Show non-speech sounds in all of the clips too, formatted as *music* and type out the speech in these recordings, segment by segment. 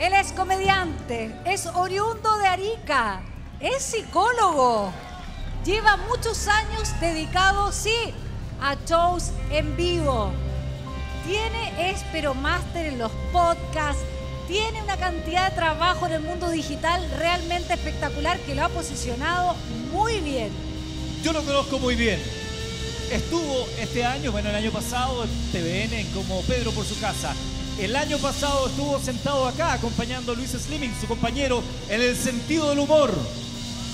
Él es comediante, es oriundo de Arica, es psicólogo. Lleva muchos años dedicado, sí, a shows en vivo. Tiene Espero Master en los podcasts. Tiene una cantidad de trabajo en el mundo digital realmente espectacular que lo ha posicionado muy bien. Yo lo conozco muy bien. Estuvo este año, bueno, el año pasado en TVN como Pedro por su casa. El año pasado estuvo sentado acá acompañando a Luis Slimming, su compañero, en el sentido del humor.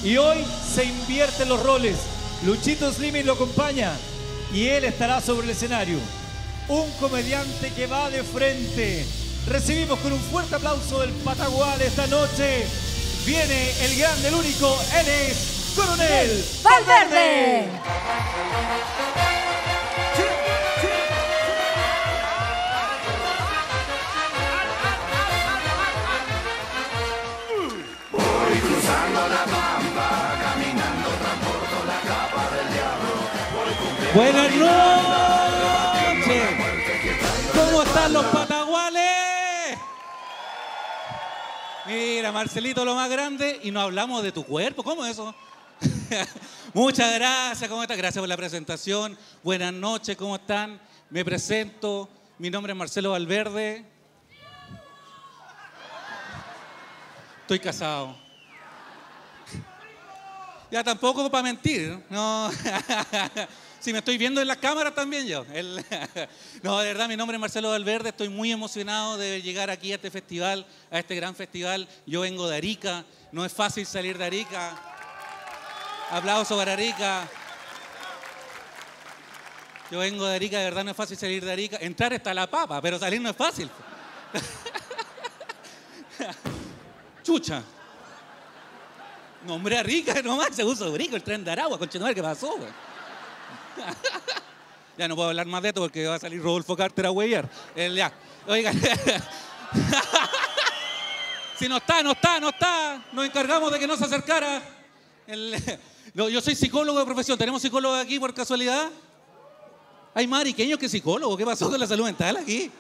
Y hoy se invierten los roles. Luchito Slimming lo acompaña y él estará sobre el escenario. Un comediante que va de frente. Recibimos con un fuerte aplauso del Patagual esta noche. Viene el grande, el único, él es Coronel Valverde. Buenas noches. ¿Cómo están los pataguales? Mira, Marcelito, lo más grande, y no hablamos de tu cuerpo. ¿Cómo es eso? *laughs* Muchas gracias, ¿cómo estás? Gracias por la presentación. Buenas noches, ¿cómo están? Me presento. Mi nombre es Marcelo Valverde. Estoy casado. Ya tampoco para mentir, no. *laughs* si me estoy viendo en las cámaras también yo. *laughs* No, de verdad, mi nombre es Marcelo Valverde, estoy muy emocionado de llegar aquí a este festival, a este gran festival. Yo vengo de Arica, no es fácil salir de Arica. Aplauso para Arica. Yo vengo de Arica, de verdad no es fácil salir de Arica. Entrar está la papa, pero salir no es fácil. *laughs* Chucha. Nombré a Rica nomás, se puso rico el tren de Aragua, con ¿qué pasó? güey? *laughs* ya no puedo hablar más de esto porque va a salir Rodolfo Carter a huellar. El, ya. Oiga. *laughs* si no está, no está, no está. Nos encargamos de que no se acercara. *laughs* Yo soy psicólogo de profesión. ¿Tenemos psicólogos aquí por casualidad? Hay más ariqueños que psicólogos. ¿Qué pasó con la salud mental aquí?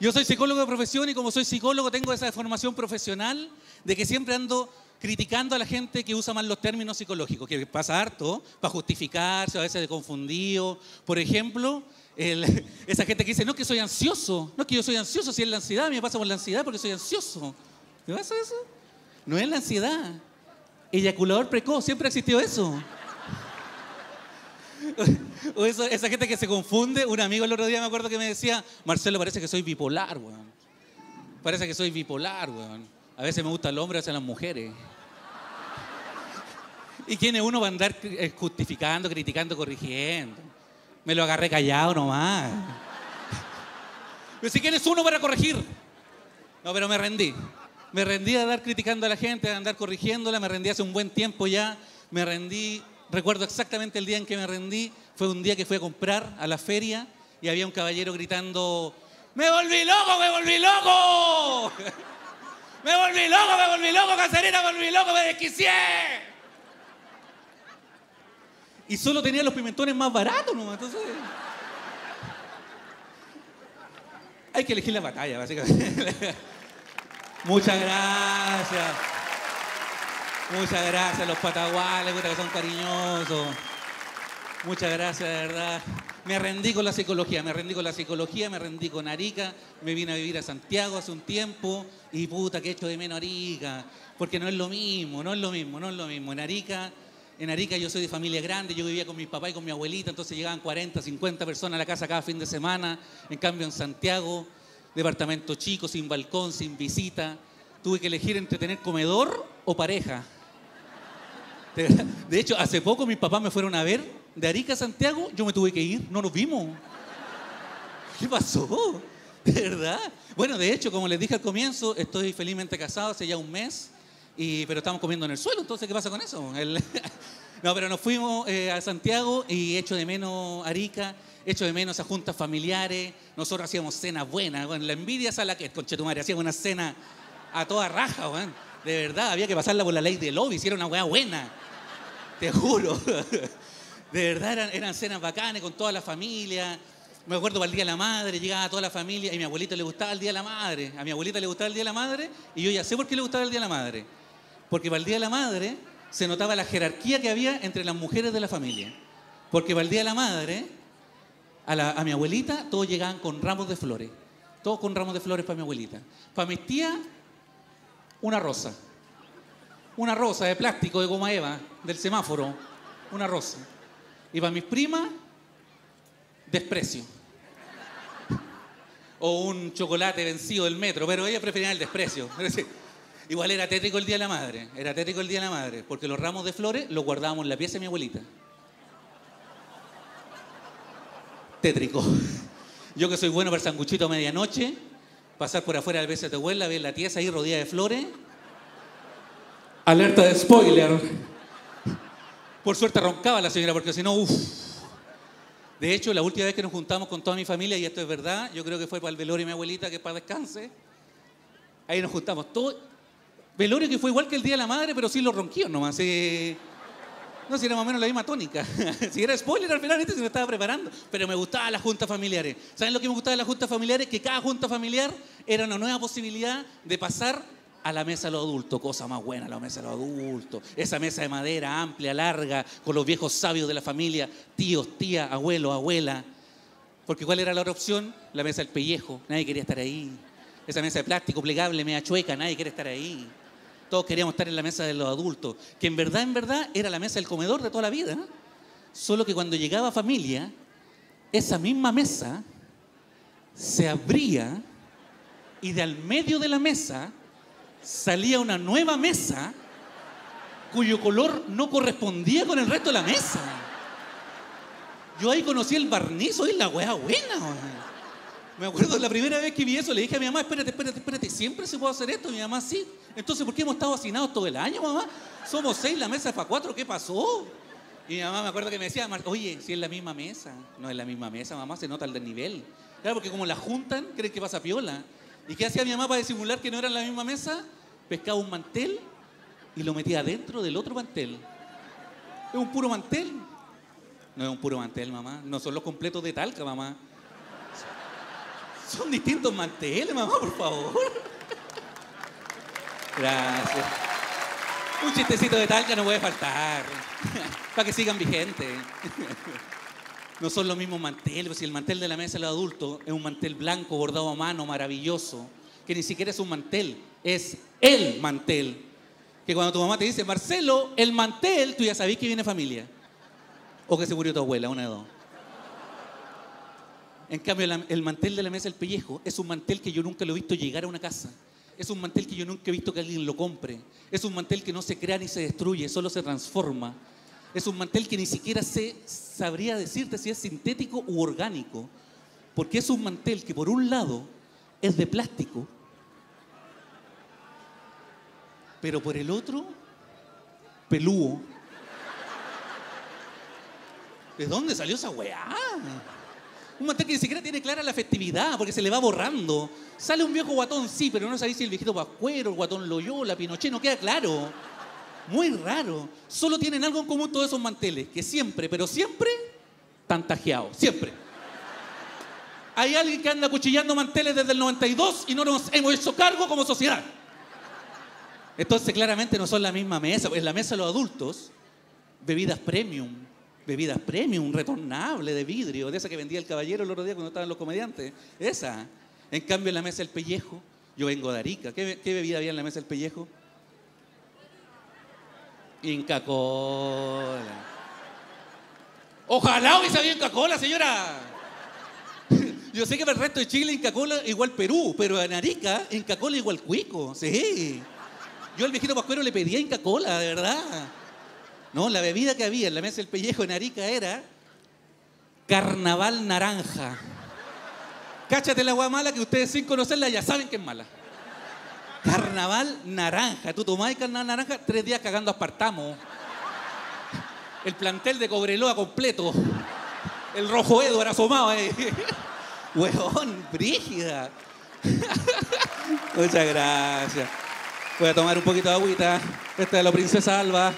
Yo soy psicólogo de profesión y como soy psicólogo tengo esa formación profesional de que siempre ando criticando a la gente que usa mal los términos psicológicos, que pasa harto para justificarse, a veces de confundido. Por ejemplo, *laughs* esa gente que dice, no, que soy ansioso, no, que yo soy ansioso, si es la ansiedad, a mí me pasa por la ansiedad porque soy ansioso. ¿Qué pasa eso? No es la ansiedad. Eyaculador precoz, siempre ha existido eso. *laughs* O esa gente que se confunde. Un amigo el otro día me acuerdo que me decía, Marcelo, parece que soy bipolar, weón. Parece que soy bipolar, weón. A veces me gusta el hombre, a veces las mujeres. ¿Y quién es uno va a andar eh, justificando, criticando, corrigiendo? Me lo agarré callado nomás. *laughs* Pero si quién es uno para corregir. No, pero me rendí. Me rendí de andar criticando a la gente, de andar corrigiéndola. Me rendí hace un buen tiempo ya. Me rendí, recuerdo exactamente el día en que me rendí. Fue un día que fui a comprar a la feria y había un caballero gritando: ¡Me volví loco, me volví loco! *laughs* ¡Me volví loco, me volví loco, Cacerina, me volví loco, me desquicié! Y solo tenía los pimentones más baratos, ¿no? Entonces. Hay que elegir la batalla, básicamente. *laughs* Muchas gracias. Muchas gracias a los pataguales, que son cariñosos. Muchas gracias, de verdad. Me rendí con la psicología, me rendí con la psicología, me rendí con Arica, me vine a vivir a Santiago hace un tiempo y puta que echo de menos Arica, porque no es lo mismo, no es lo mismo, no es lo mismo. En Arica, en Arica yo soy de familia grande, yo vivía con mi papá y con mi abuelita, entonces llegaban 40, 50 personas a la casa cada fin de semana. En cambio en Santiago, departamento chico, sin balcón, sin visita, tuve que elegir entre tener comedor o pareja. De, hecho, hace poco mis papás me fueron a ver de Arica a Santiago, yo me tuve que ir, no nos vimos. ¿Qué pasó? De verdad. Bueno, de hecho, como les dije al comienzo, estoy felizmente casado hace ya un mes, y, pero estamos comiendo en el suelo, entonces, ¿qué pasa con eso? *laughs* No, pero nos fuimos eh, a Santiago y echo de menos Arica, echo de menos a juntas familiares, nosotros hacíamos cenas buenas, bueno, la envidia es a la que, conchetumare, hacíamos una cena a toda raja, weón. De verdad, había que pasarla por la ley de lobby, hicieron una weá buena. Te juro. *laughs* De verdad, eran, eran cenas bacanas con toda la familia. me acuerdo para el Día de la Madre, llegaba toda la familia y a mi abuelita le gustaba el Día de la Madre. A mi abuelita le gustaba el Día de la Madre y yo ya sé por qué le gustaba el Día de la Madre. Porque para el Día de la Madre se notaba la jerarquía que había entre las mujeres de la familia. Porque para el Día de la Madre, a, a mi abuelita, todos llegaban con ramos de flores. Todos con ramos de flores para mi abuelita. Para mis tías, una rosa. Una rosa de plástico de goma eva, del semáforo. Una rosa. Y para mis primas, desprecio. O un chocolate vencido del metro, pero ella prefería el desprecio. Igual era tétrico el Día de la Madre, era tétrico el Día de la Madre, porque los ramos de flores los guardábamos en la pieza de mi abuelita. Tétrico. Yo que soy bueno para el sanguchito a medianoche, pasar por afuera del beso de tu abuela, ver la tiesa ahí rodeada de flores. Alerta de spoiler. Por suerte roncaba la señora, porque si no, uff. De hecho, la última vez que nos juntamos con toda mi familia, y esto es verdad, yo creo que fue para el velorio de mi abuelita, que para descanse. Ahí nos juntamos todos. Velorio que fue igual que el Día de la Madre, pero sin los ronquillos nomás. eh. No, si era más o menos la misma tónica. *laughs* si era spoiler al final, este se me estaba preparando. Pero me gustaban las juntas familiares. ¿Saben lo que me gustaba de las juntas familiares? Que cada junta familiar era una nueva posibilidad de pasar a la mesa de los adultos. Cosa más buena, la mesa de los adultos. Esa mesa de madera amplia, larga, con los viejos sabios de la familia, tíos, tías, abuelos, abuela. Porque ¿cuál era la otra opción? La mesa del pellejo. Nadie quería estar ahí. Esa mesa de plástico plegable, media chueca, nadie quiere estar ahí. Todos queríamos estar en la mesa de los adultos, que en verdad, en verdad, era la mesa del comedor de toda la vida. Solo que cuando llegaba familia, esa misma mesa se abría y de al medio de la mesa salía una nueva mesa cuyo color no correspondía con el resto de la mesa. Yo ahí conocí el barniz, hoy la wea buena. Me acuerdo la primera vez que vi eso, le dije a mi mamá, espérate, espérate, espérate, siempre se puede hacer esto. Y mi mamá, sí. Entonces, ¿por qué hemos estado hacinados todo el año, mamá? Somos seis, la mesa es para cuatro, ¿qué pasó? Y mi mamá me acuerdo que me decía, "Mar- oye, si es la misma mesa. No es la misma mesa, mamá, se nota el desnivel. Claro, porque como la juntan, creen que pasa piola. ¿Y qué hacía mi mamá para disimular que no era la misma mesa? Pescaba un mantel y lo metía dentro del otro mantel. Es un puro mantel. No es un puro mantel, mamá. No son los completos de talca, mamá. Son distintos manteles, mamá, por favor. Gracias. Un chistecito de talca no puede faltar. Para que sigan vigentes. No son los mismos manteles. pues Si el mantel de la mesa de los adultos es un mantel blanco bordado a mano, maravilloso, que ni siquiera es un mantel, es el mantel. Que cuando tu mamá te dice, Marcelo, el mantel, tú ya sabés que viene familia. O que se murió tu abuela, una de dos. En cambio, el mantel de la mesa del pellejo es un mantel que yo nunca lo he visto llegar a una casa. Es un mantel que yo nunca he visto que alguien lo compre. Es un mantel que no se crea ni se destruye, solo se transforma. Es un mantel que ni siquiera se sabría decirte si es sintético u orgánico. Porque es un mantel que por un lado es de plástico, pero por el otro, pelúo. ¿De dónde salió esa weá? Un mantel que ni siquiera tiene clara la festividad porque se le va borrando. Sale un viejo guatón, sí, pero no sabéis si el viejito Pascuero, el guatón Loyola, Pinochet, no queda claro. Muy raro. Solo tienen algo en común todos esos manteles, que siempre, pero siempre, están tajeados. Siempre. Hay alguien que anda cuchillando manteles desde el 92 y no nos hemos hecho cargo como sociedad. Entonces, claramente no son la misma mesa. En la mesa de los adultos, bebidas premium. Bebidas premium, retornable de vidrio, de esa que vendía el caballero el otro día cuando estaban los comediantes. Esa. En cambio, en la mesa del pellejo, yo vengo de Arica. ¿Qué, be- qué bebida había en la mesa del pellejo? Inca Cola. Ojalá hubiese habido Inca Cola, señora. *laughs* Yo sé que para el resto de Chile Inca Cola igual Perú, pero en Arica Inca Cola igual Cuico, sí. Yo al viejito Pascuero le pedía Inca Cola, de verdad. No, la bebida que había en la mesa del pellejo en Arica era carnaval naranja. Cáchate la agua mala que ustedes sin conocerla ya saben que es mala. Carnaval naranja. Tú tomás carnaval naranja, tres días cagando aspartamo. El plantel de Cobreloa completo. El rojo Edward asomado ahí. Huevón, brígida. *laughs* Muchas gracias. Voy a tomar un poquito de agüita. Esta es la princesa Alba.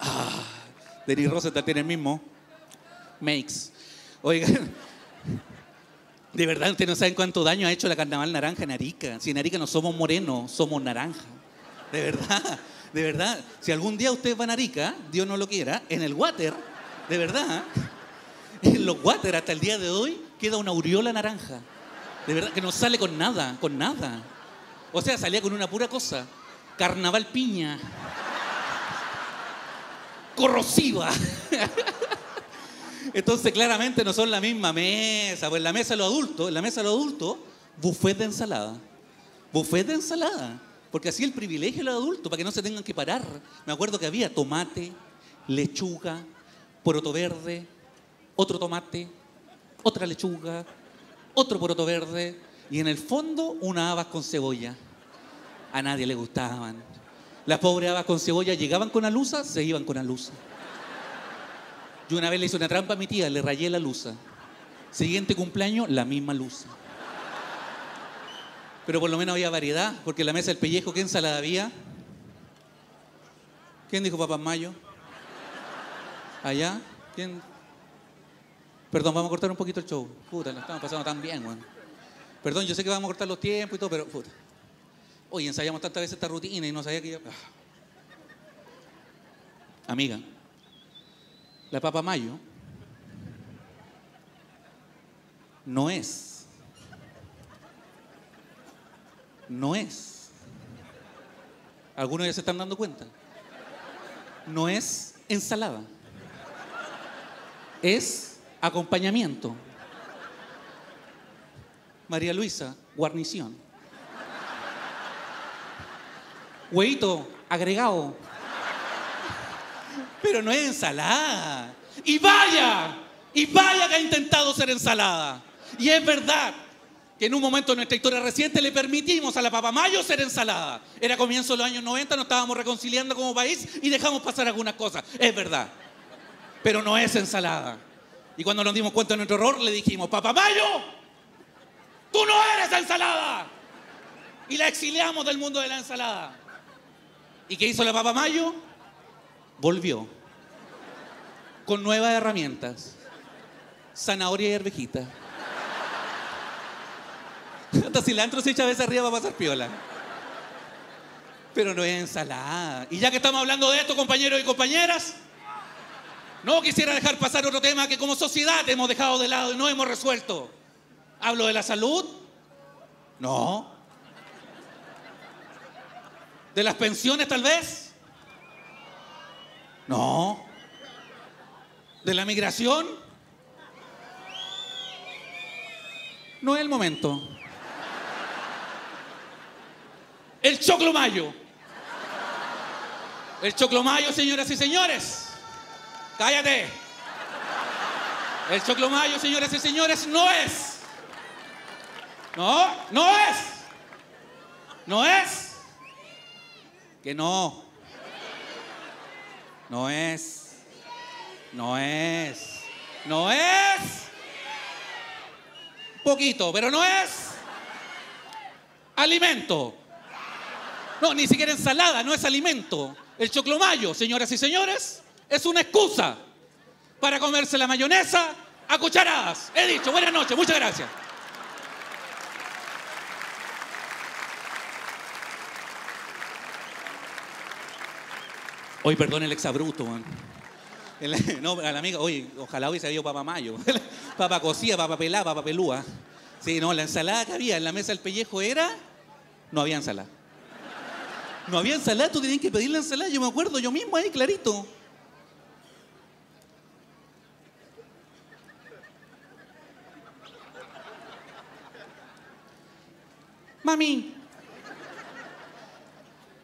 Ah, Denis Rosenthal tiene el mismo. Makes. Oigan, *laughs* de verdad, ustedes no saben cuánto daño ha hecho la carnaval naranja en Arica. Si en Arica no somos morenos, somos naranja. De verdad, de verdad. Si algún día ustedes van a Arica, Dios no lo quiera, en el water, de verdad, *laughs* en los water hasta el día de hoy queda una aureola naranja. De verdad, que no sale con nada, con nada. O sea, salía con una pura cosa. Carnaval piña. Corrosiva. Entonces, claramente no son la misma mesa. Pues en la mesa de los adultos, en la mesa de los adultos, buffet de ensalada. Buffet de ensalada. Porque así el privilegio de los adultos, para que no se tengan que parar. Me acuerdo que había tomate, lechuga, poroto verde, otro tomate, otra lechuga, otro poroto verde y en el fondo unas habas con cebolla. A nadie le gustaban. Las pobres habas con cebolla llegaban con alusa, se iban con alusa. Yo una vez le hice una trampa a mi tía, le rayé la luza. Siguiente cumpleaños, la misma luz. Pero por lo menos había variedad, porque en la mesa del pellejo, ¿qué ensalada había? ¿Quién dijo papá mayo? ¿Allá? ¿Quién? Perdón, vamos a cortar un poquito el show. Puta, lo estamos pasando tan bien, weón. Perdón, yo sé que vamos a cortar los tiempos y todo, pero puta. Oye, ensayamos tantas veces esta rutina y no sabía que yo... Ah. Amiga, la papa mayo no es, no es, algunos ya se están dando cuenta, no es ensalada, es acompañamiento. María Luisa, guarnición. Hueito, agregado. Pero no es ensalada. Y vaya, y vaya que ha intentado ser ensalada. Y es verdad que en un momento de nuestra historia reciente le permitimos a la Papamayo ser ensalada. Era comienzo de los años 90, nos estábamos reconciliando como país y dejamos pasar algunas cosas. Es verdad. Pero no es ensalada. Y cuando nos dimos cuenta de nuestro error, le dijimos, Papamayo, tú no eres ensalada. Y la exiliamos del mundo de la ensalada. ¿Y qué hizo la Papamayo? Volvió con nuevas herramientas. Zanahoria y herbejita. Hasta cilantro se echa a veces arriba para pasar piola. Pero no es ensalada. Y ya que estamos hablando de esto, compañeros y compañeras, no quisiera dejar pasar otro tema que como sociedad hemos dejado de lado y no hemos resuelto. ¿Hablo de la salud? No. ¿De las pensiones tal vez? No. ¿De la migración? No es el momento. El choclo mayo. El choclo mayo, señoras y señores. Cállate. El choclo mayo, señoras y señores, no es. No, no es. No es. Que no. No es. No es. No es. Poquito, pero no es. Alimento. No, ni siquiera ensalada, no es alimento. El choclomayo, señoras y señores, es una excusa para comerse la mayonesa a cucharadas. He dicho, buenas noches, muchas gracias. Hoy perdón el exabruto, man. *laughs* No, a la amiga, oye, ojalá hubiese habido papa mayo. *laughs* papa cocida, papa pelada, papa pelúa. Sí, no, la ensalada que había en la mesa del pellejo era. No había ensalada. No había ensalada, tú tenías que pedir la ensalada, yo me acuerdo, yo mismo ahí, clarito. Mami.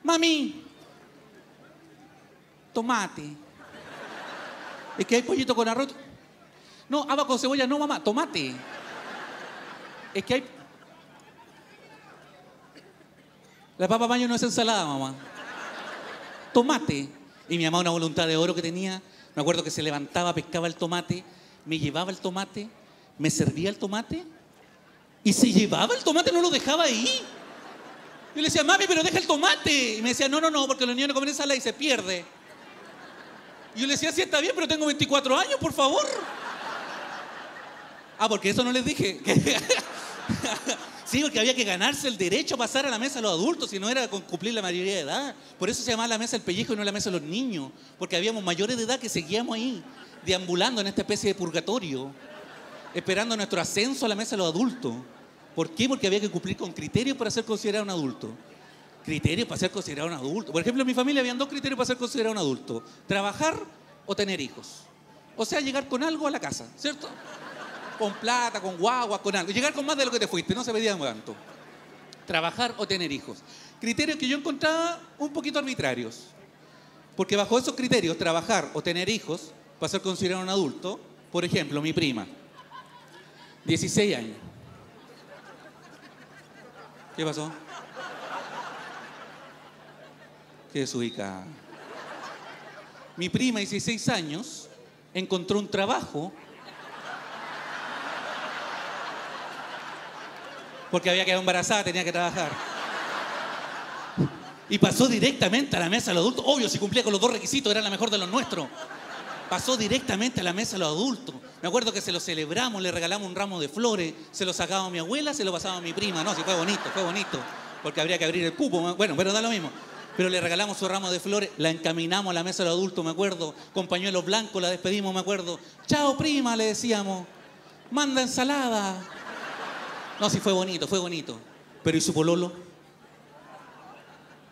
Mami. Tomate. Es que hay pollito con arroz. No, habas con cebolla, no, mamá, tomate. Es que hay. La papa baño no es ensalada, mamá. Tomate. Y mi mamá, una voluntad de oro que tenía. Me acuerdo que se levantaba, pescaba el tomate, me llevaba el tomate, me servía el tomate y se llevaba el tomate, no lo dejaba ahí. Yo le decía, mami, pero deja el tomate. Y me decía, no, no, no, porque los niños no comen ensalada y se pierde. Y yo le decía, sí, está bien, pero tengo 24 años, por favor. Ah, porque eso no les dije. *laughs* sí, porque había que ganarse el derecho a pasar a la mesa a los adultos, si no era con cumplir la mayoría de edad. Por eso se llamaba la mesa del pellejo y no la mesa de los niños, porque habíamos mayores de edad que seguíamos ahí, deambulando en esta especie de purgatorio, esperando nuestro ascenso a la mesa de los adultos. ¿Por qué? Porque había que cumplir con criterios para ser considerado un adulto. Criterios para ser considerado un adulto. Por ejemplo, en mi familia habían dos criterios para ser considerado un adulto. Trabajar o tener hijos. O sea, llegar con algo a la casa, ¿cierto? Con plata, con guagua, con algo. Llegar con más de lo que te fuiste, no se pedían tanto. Trabajar o tener hijos. Criterios que yo encontraba un poquito arbitrarios. Porque bajo esos criterios, trabajar o tener hijos, para ser considerado un adulto, por ejemplo, mi prima, 16 años. ¿Qué pasó? Qué desubica. Mi prima, 16 años, encontró un trabajo porque había quedado embarazada, tenía que trabajar. Y pasó directamente a la mesa de los adultos. Obvio, si cumplía con los dos requisitos, era la mejor de los nuestros. Pasó directamente a la mesa de los adultos. Me acuerdo que se lo celebramos, le regalamos un ramo de flores, se lo sacaba a mi abuela, se lo pasaba a mi prima. No, sí, fue bonito, fue bonito. Porque habría que abrir el cupo. Bueno, pero da lo mismo. Pero le regalamos su ramo de flores, la encaminamos a la mesa de los adultos, me acuerdo. Con pañuelos blancos la despedimos, me acuerdo. Chao, prima, le decíamos. Manda ensalada. No, sí, fue bonito, fue bonito. Pero ¿y su pololo?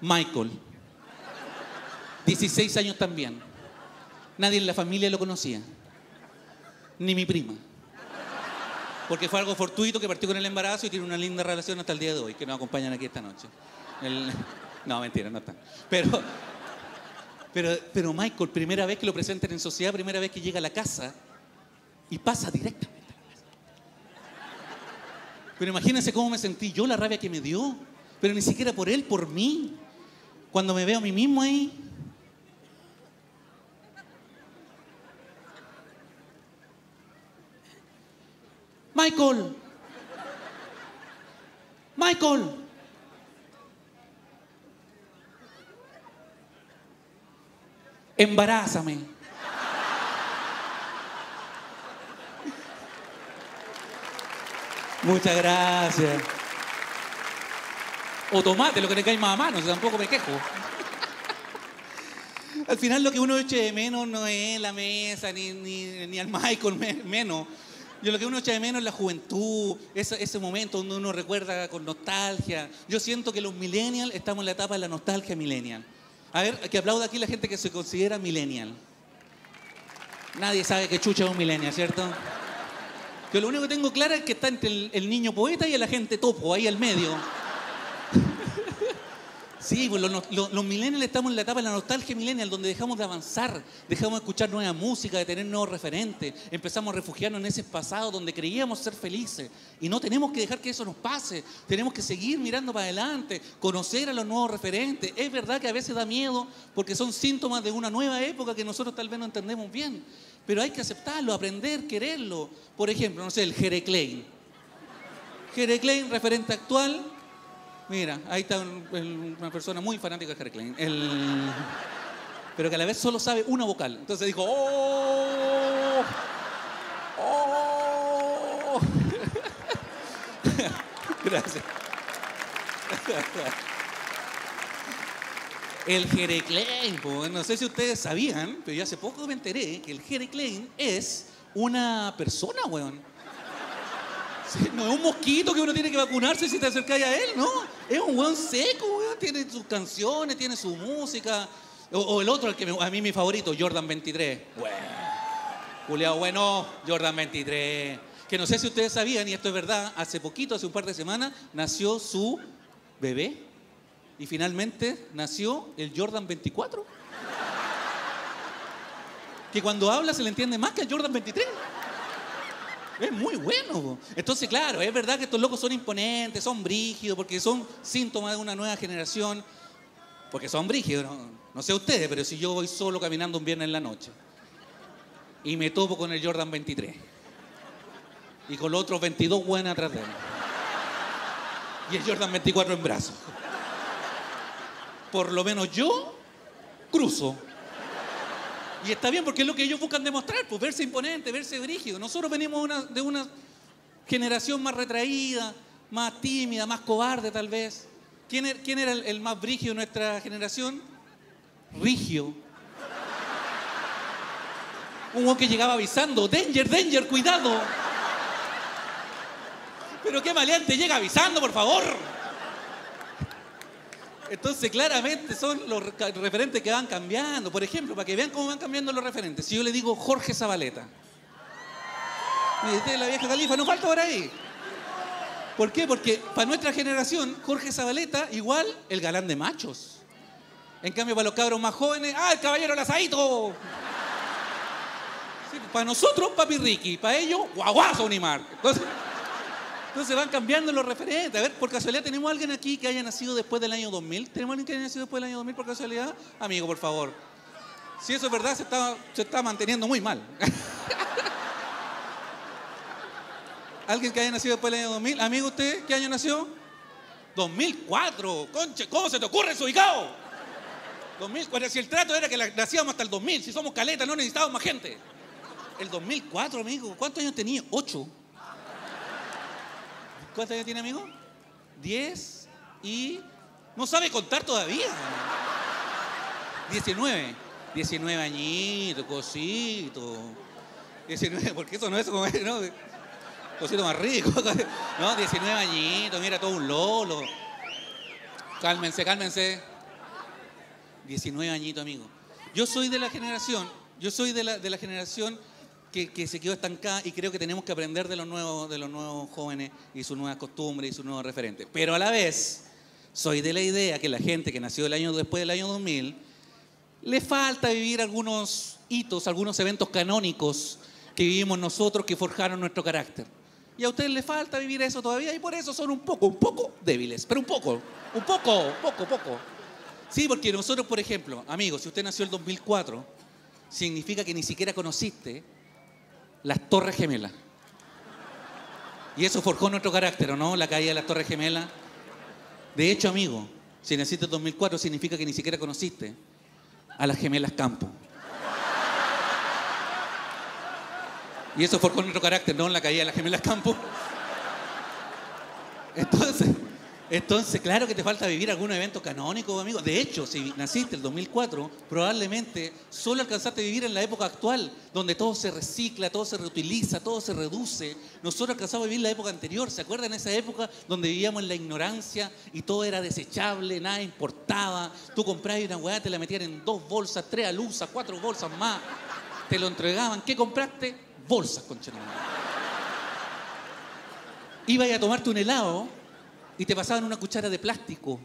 Michael. 16 años también. Nadie en la familia lo conocía. Ni mi prima. Porque fue algo fortuito que partió con el embarazo y tiene una linda relación hasta el día de hoy, que nos acompañan aquí esta noche. El- No, mentira, no están. Pero, pero, pero Michael, primera vez que lo presentan en sociedad, primera vez que llega a la casa y pasa directamente a la mesa. Pero imagínense cómo me sentí yo, la rabia que me dio. Pero ni siquiera por él, por mí. Cuando me veo a mí mismo ahí. Michael. Michael. Embarázame. Muchas gracias. O tomate, lo que le cae más a mano, tampoco me quejo. Al final lo que uno eche de menos no es la mesa, ni, ni, ni al Michael me- menos. Yo lo que uno echa de menos es la juventud, ese, ese momento donde uno recuerda con nostalgia. Yo siento que los millennials estamos en la etapa de la nostalgia millennial. A ver, que aplauda aquí la gente que se considera millennial. Nadie sabe que chucha es un millennial, ¿cierto? Que lo único que tengo claro es que está entre el, el niño poeta y el agente topo, ahí al medio. Sí, pues los, los, millennials estamos en la etapa de la nostalgia millennial, donde dejamos de avanzar, dejamos de escuchar nueva música, de tener nuevos referentes, empezamos a refugiarnos en ese pasado donde creíamos ser felices. Y no tenemos que dejar que eso nos pase, tenemos que seguir mirando para adelante, conocer a los nuevos referentes. Es verdad que a veces da miedo porque son síntomas de una nueva época que nosotros tal vez no entendemos bien, pero hay que aceptarlo, aprender, quererlo. Por ejemplo, no sé, el Jere Klein. Jere Klein, referente actual, Mira, ahí está una persona muy fanática de Harry Klein. El- pero que a la vez solo sabe una vocal. Entonces dijo, ¡Oh! ¡Oh! *laughs* Gracias. El Jere Klein, po, no sé si ustedes sabían, pero yo hace poco me enteré que el Jere Klein es una persona, weón. No es un mosquito que uno tiene que vacunarse si te acercas a él, no. Es un weón seco, weón. Tiene sus canciones, tiene su música. O, el otro, el que me- a mí mi favorito, Jordan 23. Bueno. Juliado, bueno, Jordan 23. Que no sé si ustedes sabían, y esto es verdad, hace poquito, hace un par de semanas, nació su bebé. Y finalmente nació el Jordan 24. Que cuando habla se le entiende más que el Jordan 23. Es muy bueno. Entonces, claro, es verdad que estos locos son imponentes, son brígidos, porque son síntomas de una nueva generación. Porque son brígidos. No, no sé ustedes, pero si yo voy solo caminando un viernes en la noche y me topo con el Jordan 23 y con los otros 22 buenas atrás de él y el Jordan 24 en brazos, por lo menos yo cruzo. Y está bien porque es lo que ellos buscan demostrar, pues verse imponente, verse brígido. Nosotros venimos de una, Generación más retraída, más tímida, más cobarde tal vez. ¿Quién quién era el, más brígido de nuestra generación? Rigio. Un hombre que llegaba avisando, danger, danger, cuidado. Pero qué maleante, llega avisando, por favor. Entonces, claramente son los re- referentes que van cambiando. Por ejemplo, para que vean cómo van cambiando los referentes. Si yo le digo Jorge Zabaleta. Me la vieja califa, no falta por ahí. ¿Por qué? Porque para nuestra generación, Jorge Zabaleta, igual el galán de machos. En cambio, para los cabros más jóvenes, ¡ah, el caballero Lazaito! Sí, para nosotros, Papi Ricky. Para ellos, Guaguazo Unimar. Entonces, entonces van cambiando los referentes. A ver, por casualidad, ¿tenemos alguien aquí que haya nacido después del año 2000? ¿Tenemos alguien que haya nacido después del año 2000 por casualidad? Amigo, por favor. Si eso es verdad, se está, se está manteniendo muy mal. *laughs* ¿Alguien que haya nacido después del año 2000? Amigo, ¿usted qué año nació? 2004. Conche, ¿cómo se te ocurre eso, ubicado? 2004. Si el trato era que nacíamos hasta el 2000, si somos caletas no necesitábamos más gente. El 2004, amigo. ¿Cuántos años tenía? Ocho. ¿Cuántos años tiene, amigo? Diez y... No sabe contar todavía. 19. 19 añitos, cosito. 19, porque eso no es como... ¿no? Cosito más rico. No, 19 añitos, mira, todo un lolo. Cálmense, cálmense. 19 añitos, amigo. Yo soy de la generación, yo soy de la, de la generación que, se quedó estancada y creo que tenemos que aprender de los, nuevos, de los nuevos jóvenes y sus nuevas costumbres y sus nuevos referentes. Pero a la vez, soy de la idea que la gente que nació después del año 2000 le falta vivir algunos hitos, algunos eventos canónicos que vivimos nosotros que forjaron nuestro carácter. Y a ustedes les falta vivir eso todavía y por eso son un poco, un poco débiles, pero un poco, un poco, poco, poco. Sí, porque nosotros, por ejemplo, amigos, si usted nació el 2004, significa que ni siquiera conociste las Torres Gemelas. Y eso forjó nuestro carácter, ¿o no? La caída de las Torres Gemelas. De hecho, amigo, si naciste en 2004, significa que ni siquiera conociste a las gemelas Campo. Y eso forjó nuestro carácter, ¿no? La caída de las gemelas Campo. Entonces, entonces, claro que te falta vivir algún evento canónico, amigo. De hecho, si naciste el 2004, probablemente solo alcanzaste a vivir en la época actual, donde todo se recicla, todo se reutiliza, todo se reduce. Nosotros alcanzamos a vivir la época anterior. ¿Se acuerdan esa época donde vivíamos en la ignorancia y todo era desechable, nada importaba? Tú comprabas una weá, te la metían en dos bolsas, tres alusas, cuatro bolsas más. Te lo entregaban. ¿Qué compraste? Bolsas, conchetumare. Ibas a tomarte un helado y te pasaban una cuchara de plástico.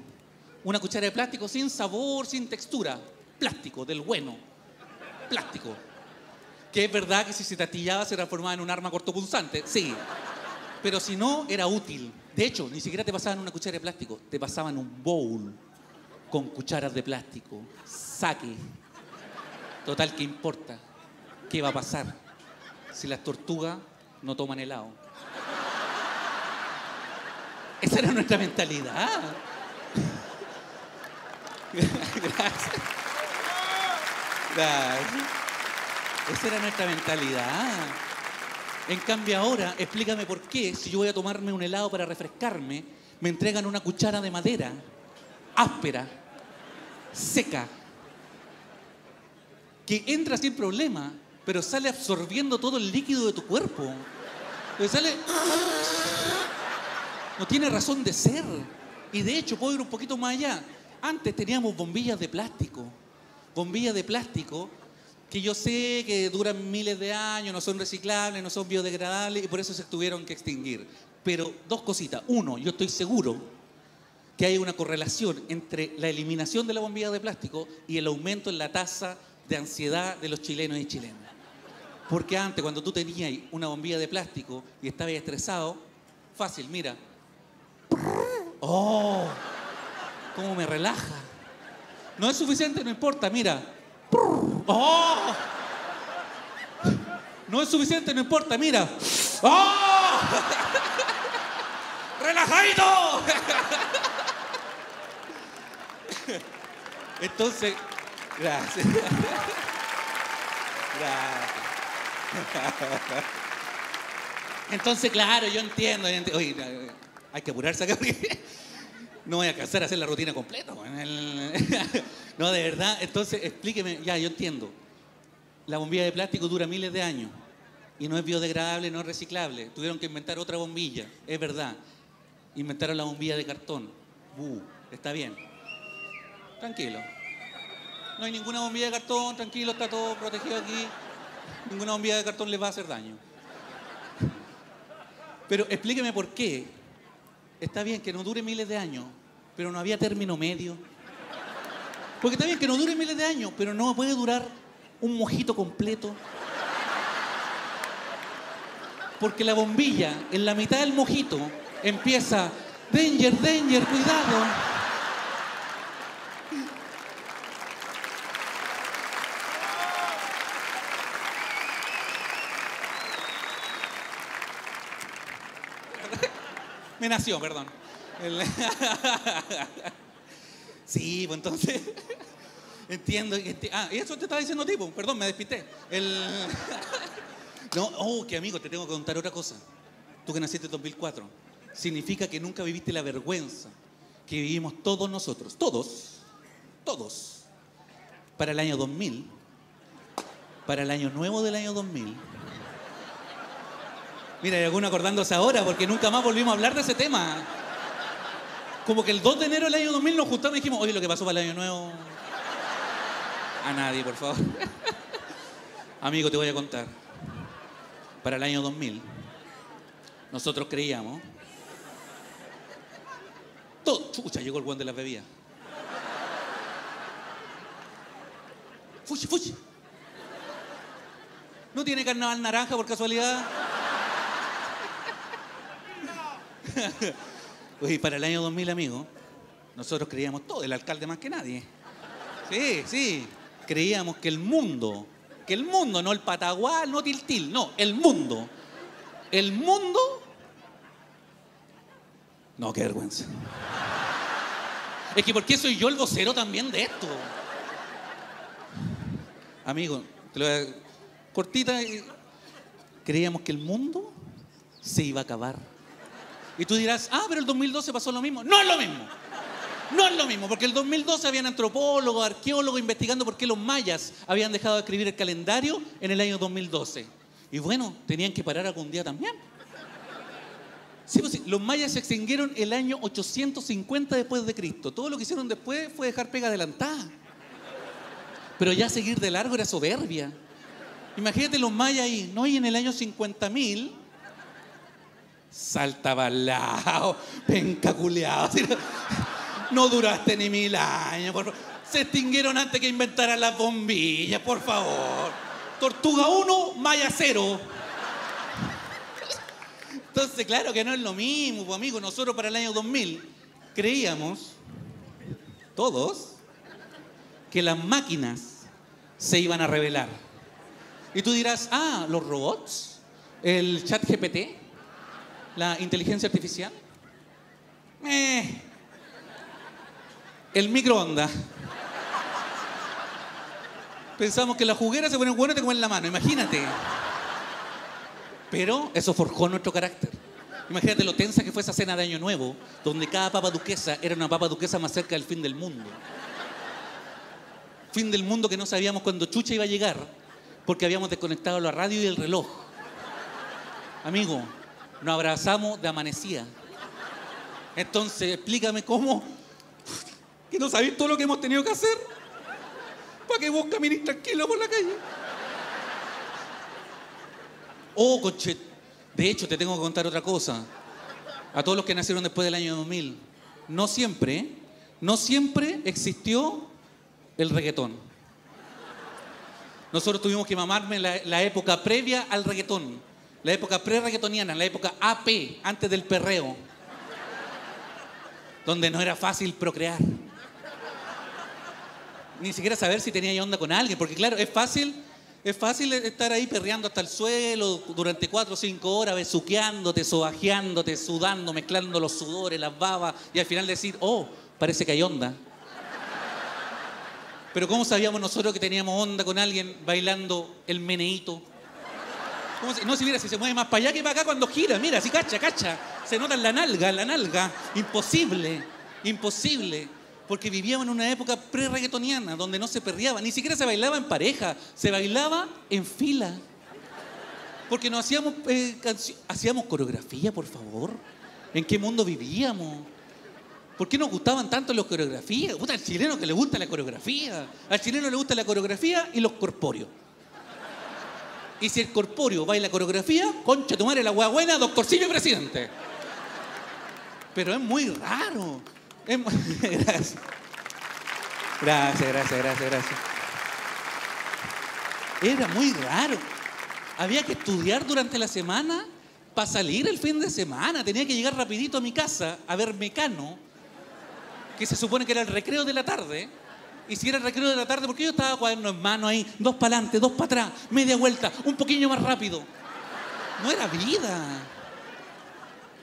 Una cuchara de plástico sin sabor, sin textura. Plástico, del bueno. Plástico. Que es verdad que si se te atillaba se transformaba en un arma cortopunzante. Sí. Pero si no, era útil. De hecho, ni siquiera te pasaban una cuchara de plástico. Te pasaban un bowl con cucharas de plástico. Saque. Total, ¿qué importa? ¿Qué va a pasar si las tortugas no toman helado? Esa era nuestra mentalidad. Gracias. Gracias. Esa era nuestra mentalidad. En cambio ahora, explícame por qué, si yo voy a tomarme un helado para refrescarme, me entregan una cuchara de madera, áspera, seca, que entra sin problema, pero sale absorbiendo todo el líquido de tu cuerpo. Pero sale... No tiene razón de ser. Y de hecho, puedo ir un poquito más allá. Antes teníamos bombillas de plástico. Bombillas de plástico que yo sé que duran miles de años, no son reciclables, no son biodegradables y por eso se tuvieron que extinguir. Pero dos cositas. Uno, yo estoy seguro que hay una correlación entre la eliminación de la bombilla de plástico y el aumento en la tasa de ansiedad de los chilenos y chilenas. Porque antes, cuando tú tenías una bombilla de plástico y estabas estresado, fácil, mira, ¡Oh! ¿Cómo me relaja? No es suficiente, no importa, mira. ¡Oh! No es suficiente, no importa, mira. ¡Oh! *laughs* ¡Relajadito! *laughs* Entonces, gracias. *laughs* Gracias. Entonces, claro, yo entiendo. Hay que apurarse acá porque *laughs* no voy a alcanzar a hacer la rutina completa. *laughs* No, de verdad. Entonces, explíqueme. Ya, yo entiendo. La bombilla de plástico dura miles de años y no es biodegradable, no es reciclable. Tuvieron que inventar otra bombilla, es verdad. Inventaron la bombilla de cartón. Está bien. Tranquilo. No hay ninguna bombilla de cartón, tranquilo, está todo protegido aquí. Ninguna bombilla de cartón les va a hacer daño. Pero explíqueme por qué. Está bien que no dure miles de años, pero no había término medio. Porque está bien que no dure miles de años, pero no puede durar un mojito completo. Porque la bombilla, en la mitad del mojito, empieza, danger, danger, cuidado. Me nació, perdón. *laughs* Sí, pues entonces. Entiendo. enti- Ah, eso te estaba diciendo tipo, perdón, me despisté. El... *laughs* No, oh, que amigo, te tengo que contar otra cosa. Tú que naciste en 2004, significa que nunca viviste la vergüenza que vivimos todos nosotros, todos, todos, para el año 2000, para el año nuevo del año 2000. Mira, hay alguno acordándose ahora porque nunca más volvimos a hablar de ese tema. Como que el 2 de enero del año 2000 nos juntamos y dijimos, oye, lo que pasó para el año nuevo. A nadie, por favor. *laughs* Amigo, te voy a contar. Para el año 2000, nosotros creíamos. Todo. Chucha, llegó el buen de las bebidas. Fuchi, fuchi. ¿No tiene carnaval naranja por casualidad? *laughs* Oye, para el año 2000, amigo, nosotros creíamos todo, el alcalde más que nadie. Sí, sí. Creíamos que el mundo, que el mundo, no el patagual, no tiltil, no, el mundo. El mundo. No, qué vergüenza. Es que ¿por qué soy yo el vocero también de esto? Amigo, te lo voy a... cortita. Creíamos que el mundo se iba a acabar. Y tú dirás, ah, pero el 2012 pasó lo mismo. No es lo mismo. No es lo mismo, porque el 2012 habían antropólogos, arqueólogos investigando por qué los mayas habían dejado de escribir el calendario en el año 2012. Y bueno, tenían que parar algún día también. Sí, pues sí, los mayas se extinguieron el año 850 después de Cristo. Todo lo que hicieron después fue dejar pega adelantada. Pero ya seguir de largo era soberbia. Imagínate los mayas ahí, no, y en el año 50.000 salta balao, penca culeado. así, No, no duraste ni mil años, por favor. Se extinguieron antes que inventaran las bombillas, por favor. Tortuga 1, Maya 0. Entonces, claro que no es lo mismo, pues, amigo. Nosotros para el año 2000 creíamos, todos, que las máquinas se iban a revelar. Y tú dirás, ah, los robots, el chat GPT, la inteligencia artificial. Eh, el microondas. Pensamos que la juguera se pone bueno y te comen la mano, imagínate. Pero eso forjó nuestro carácter. Imagínate lo tensa que fue esa cena de Año Nuevo, donde cada papa duquesa era una papa duquesa más cerca del fin del mundo. Fin del mundo que no sabíamos cuándo Chucha iba a llegar, porque habíamos desconectado la radio y el reloj. Amigo, nos abrazamos de amanecida. Entonces, explícame cómo. Que no sabéis todo lo que hemos tenido que hacer. Para que vos camines tranquilo por la calle. Oh, coche. De hecho, te tengo que contar otra cosa. A todos los que nacieron después del año 2000. No siempre, no siempre existió el reggaetón. Nosotros tuvimos que mamarme la, la época previa al reggaetón. La época pre-reggaetoniana, la época AP, antes del perreo. Donde no era fácil procrear. Ni siquiera saber si tenía onda con alguien, porque claro, es fácil, es fácil estar ahí perreando hasta el suelo durante cuatro o cinco horas, besuqueándote, sobajeándote, sudando, mezclando los sudores, las babas, y al final decir, oh, parece que hay onda. Pero ¿cómo sabíamos nosotros que teníamos onda con alguien bailando el meneíto? ¿Cómo se- no, si mira, si se mueve más para allá que para acá cuando gira, mira, si cacha, cacha. Se nota en la nalga, en la nalga. Imposible, imposible. Porque vivíamos en una época pre-reggaetoniana, donde no se perreaba, ni siquiera se bailaba en pareja, se bailaba en fila. Porque no hacíamos, eh, hacíamos coreografía, por favor. ¿En qué mundo vivíamos? ¿Por qué nos gustaban tanto las coreografías? Puta, al chileno que le gusta la coreografía. Al chileno le gusta la coreografía y los corpóreos. Y si el corpóreo baila coreografía, concha tu madre, la hueá buena, doctorcillo y presidente. Pero es muy raro. Es muy- *laughs* Gracias. Gracias, gracias, gracias, gracias. Era muy raro. Había que estudiar durante la semana para salir el fin de semana. Tenía que llegar rapidito a mi casa a ver Mecano, que se supone que era el recreo de la tarde. Y si era el recreo de la tarde, porque yo estaba cuaderno en mano ahí, dos para adelante, dos para atrás, media vuelta, un poquillo más rápido. No era vida.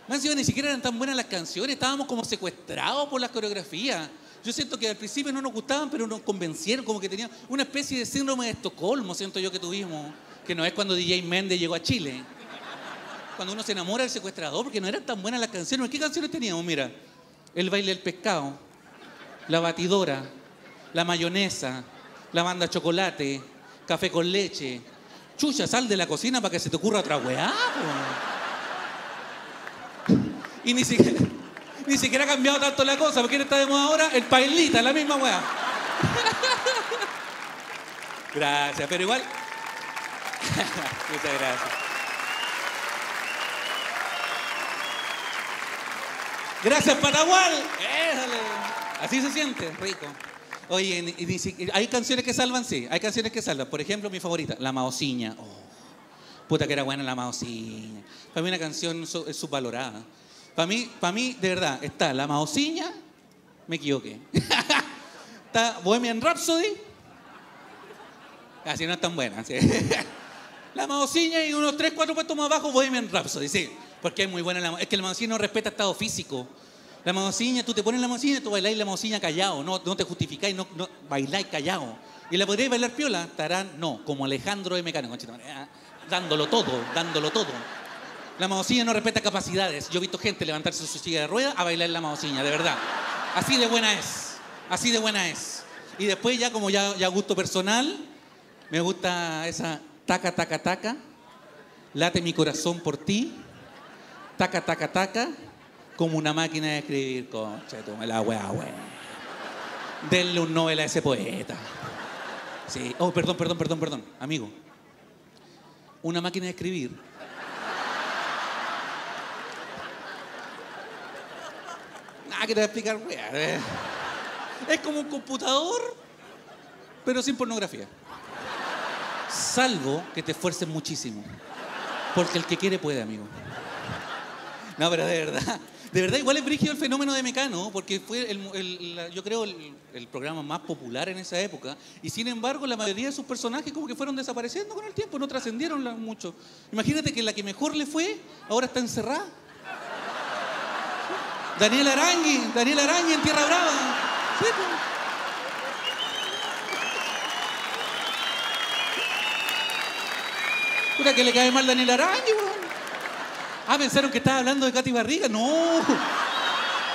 Más encima, ni siquiera eran tan buenas las canciones, estábamos como secuestrados por las coreografías. Yo siento que al principio no nos gustaban, pero nos convencieron, como que tenían una especie de síndrome de Estocolmo, siento yo que tuvimos, que no es cuando DJ Méndez llegó a Chile. Cuando uno se enamora del secuestrador, porque no eran tan buenas las canciones. ¿Qué canciones teníamos? Mira, El baile del pescado, La batidora, La mayonesa, La banda chocolate, Café con leche. Chucha, sal de la cocina para que se te ocurra otra weá. Y ni siquiera, ni siquiera ha cambiado tanto la cosa, porque está de moda ahora el pailita, la misma weá. Gracias, pero igual. *laughs* Muchas gracias. Gracias, Patagual. Así se siente, rico. Oye, y hay canciones que salvan, sí. Hay canciones que salvan. Por ejemplo, mi favorita, La Maociña. Oh, puta que era buena La Maociña. Para mí una canción subvalorada. Para mí, para mí, de verdad, está La Maociña, me equivoqué. *laughs* está Bohemian Rhapsody. Así no es tan buena. sí. *laughs* La Maociña y unos 3, 4 puestos más abajo, Bohemian Rhapsody, sí. Porque es muy buena la Es que la Maociña no respeta estado físico. La Maociña, tú te pones la Maociña y tú bailáis la Maociña callado. No, no te justificáis, no, no, bailáis callado. ¿Y la podréis bailar piola? Tarán, no. Como Alejandro de Mecano, ah, dándolo todo, dándolo todo. La Maociña no respeta capacidades. Yo he visto gente levantarse su silla de ruedas a bailar la Maociña, de verdad. Así de buena es. Así de buena es. Y después ya como ya, ya gusto personal, me gusta esa taca, taca, taca. Late mi corazón por ti. Taca, taca, taca. Como una máquina de escribir. Concha, tome la weá, weá. Denle un Nobel a ese poeta. Sí. Oh, perdón, perdón, perdón, perdón. Amigo. Una máquina de escribir. Nada que te voy a explicar, weá. Es como un computador, pero sin pornografía. Salvo que te esfuerces muchísimo. Porque el que quiere puede, amigo. No, pero de verdad. De verdad, igual es brígido el fenómeno de Mecano, porque fue, el, yo creo, el, programa más popular en esa época. Y sin embargo, la mayoría de sus personajes como que fueron desapareciendo con el tiempo, no trascendieron mucho. Imagínate que la que mejor le fue, ahora está encerrada. Daniel Arangui, Daniel Arangui en Tierra Brava. Sí, pues. Le cae mal Daniel Arangui, weón. Ah, pensaron que estaba hablando de Katy Barriga. No.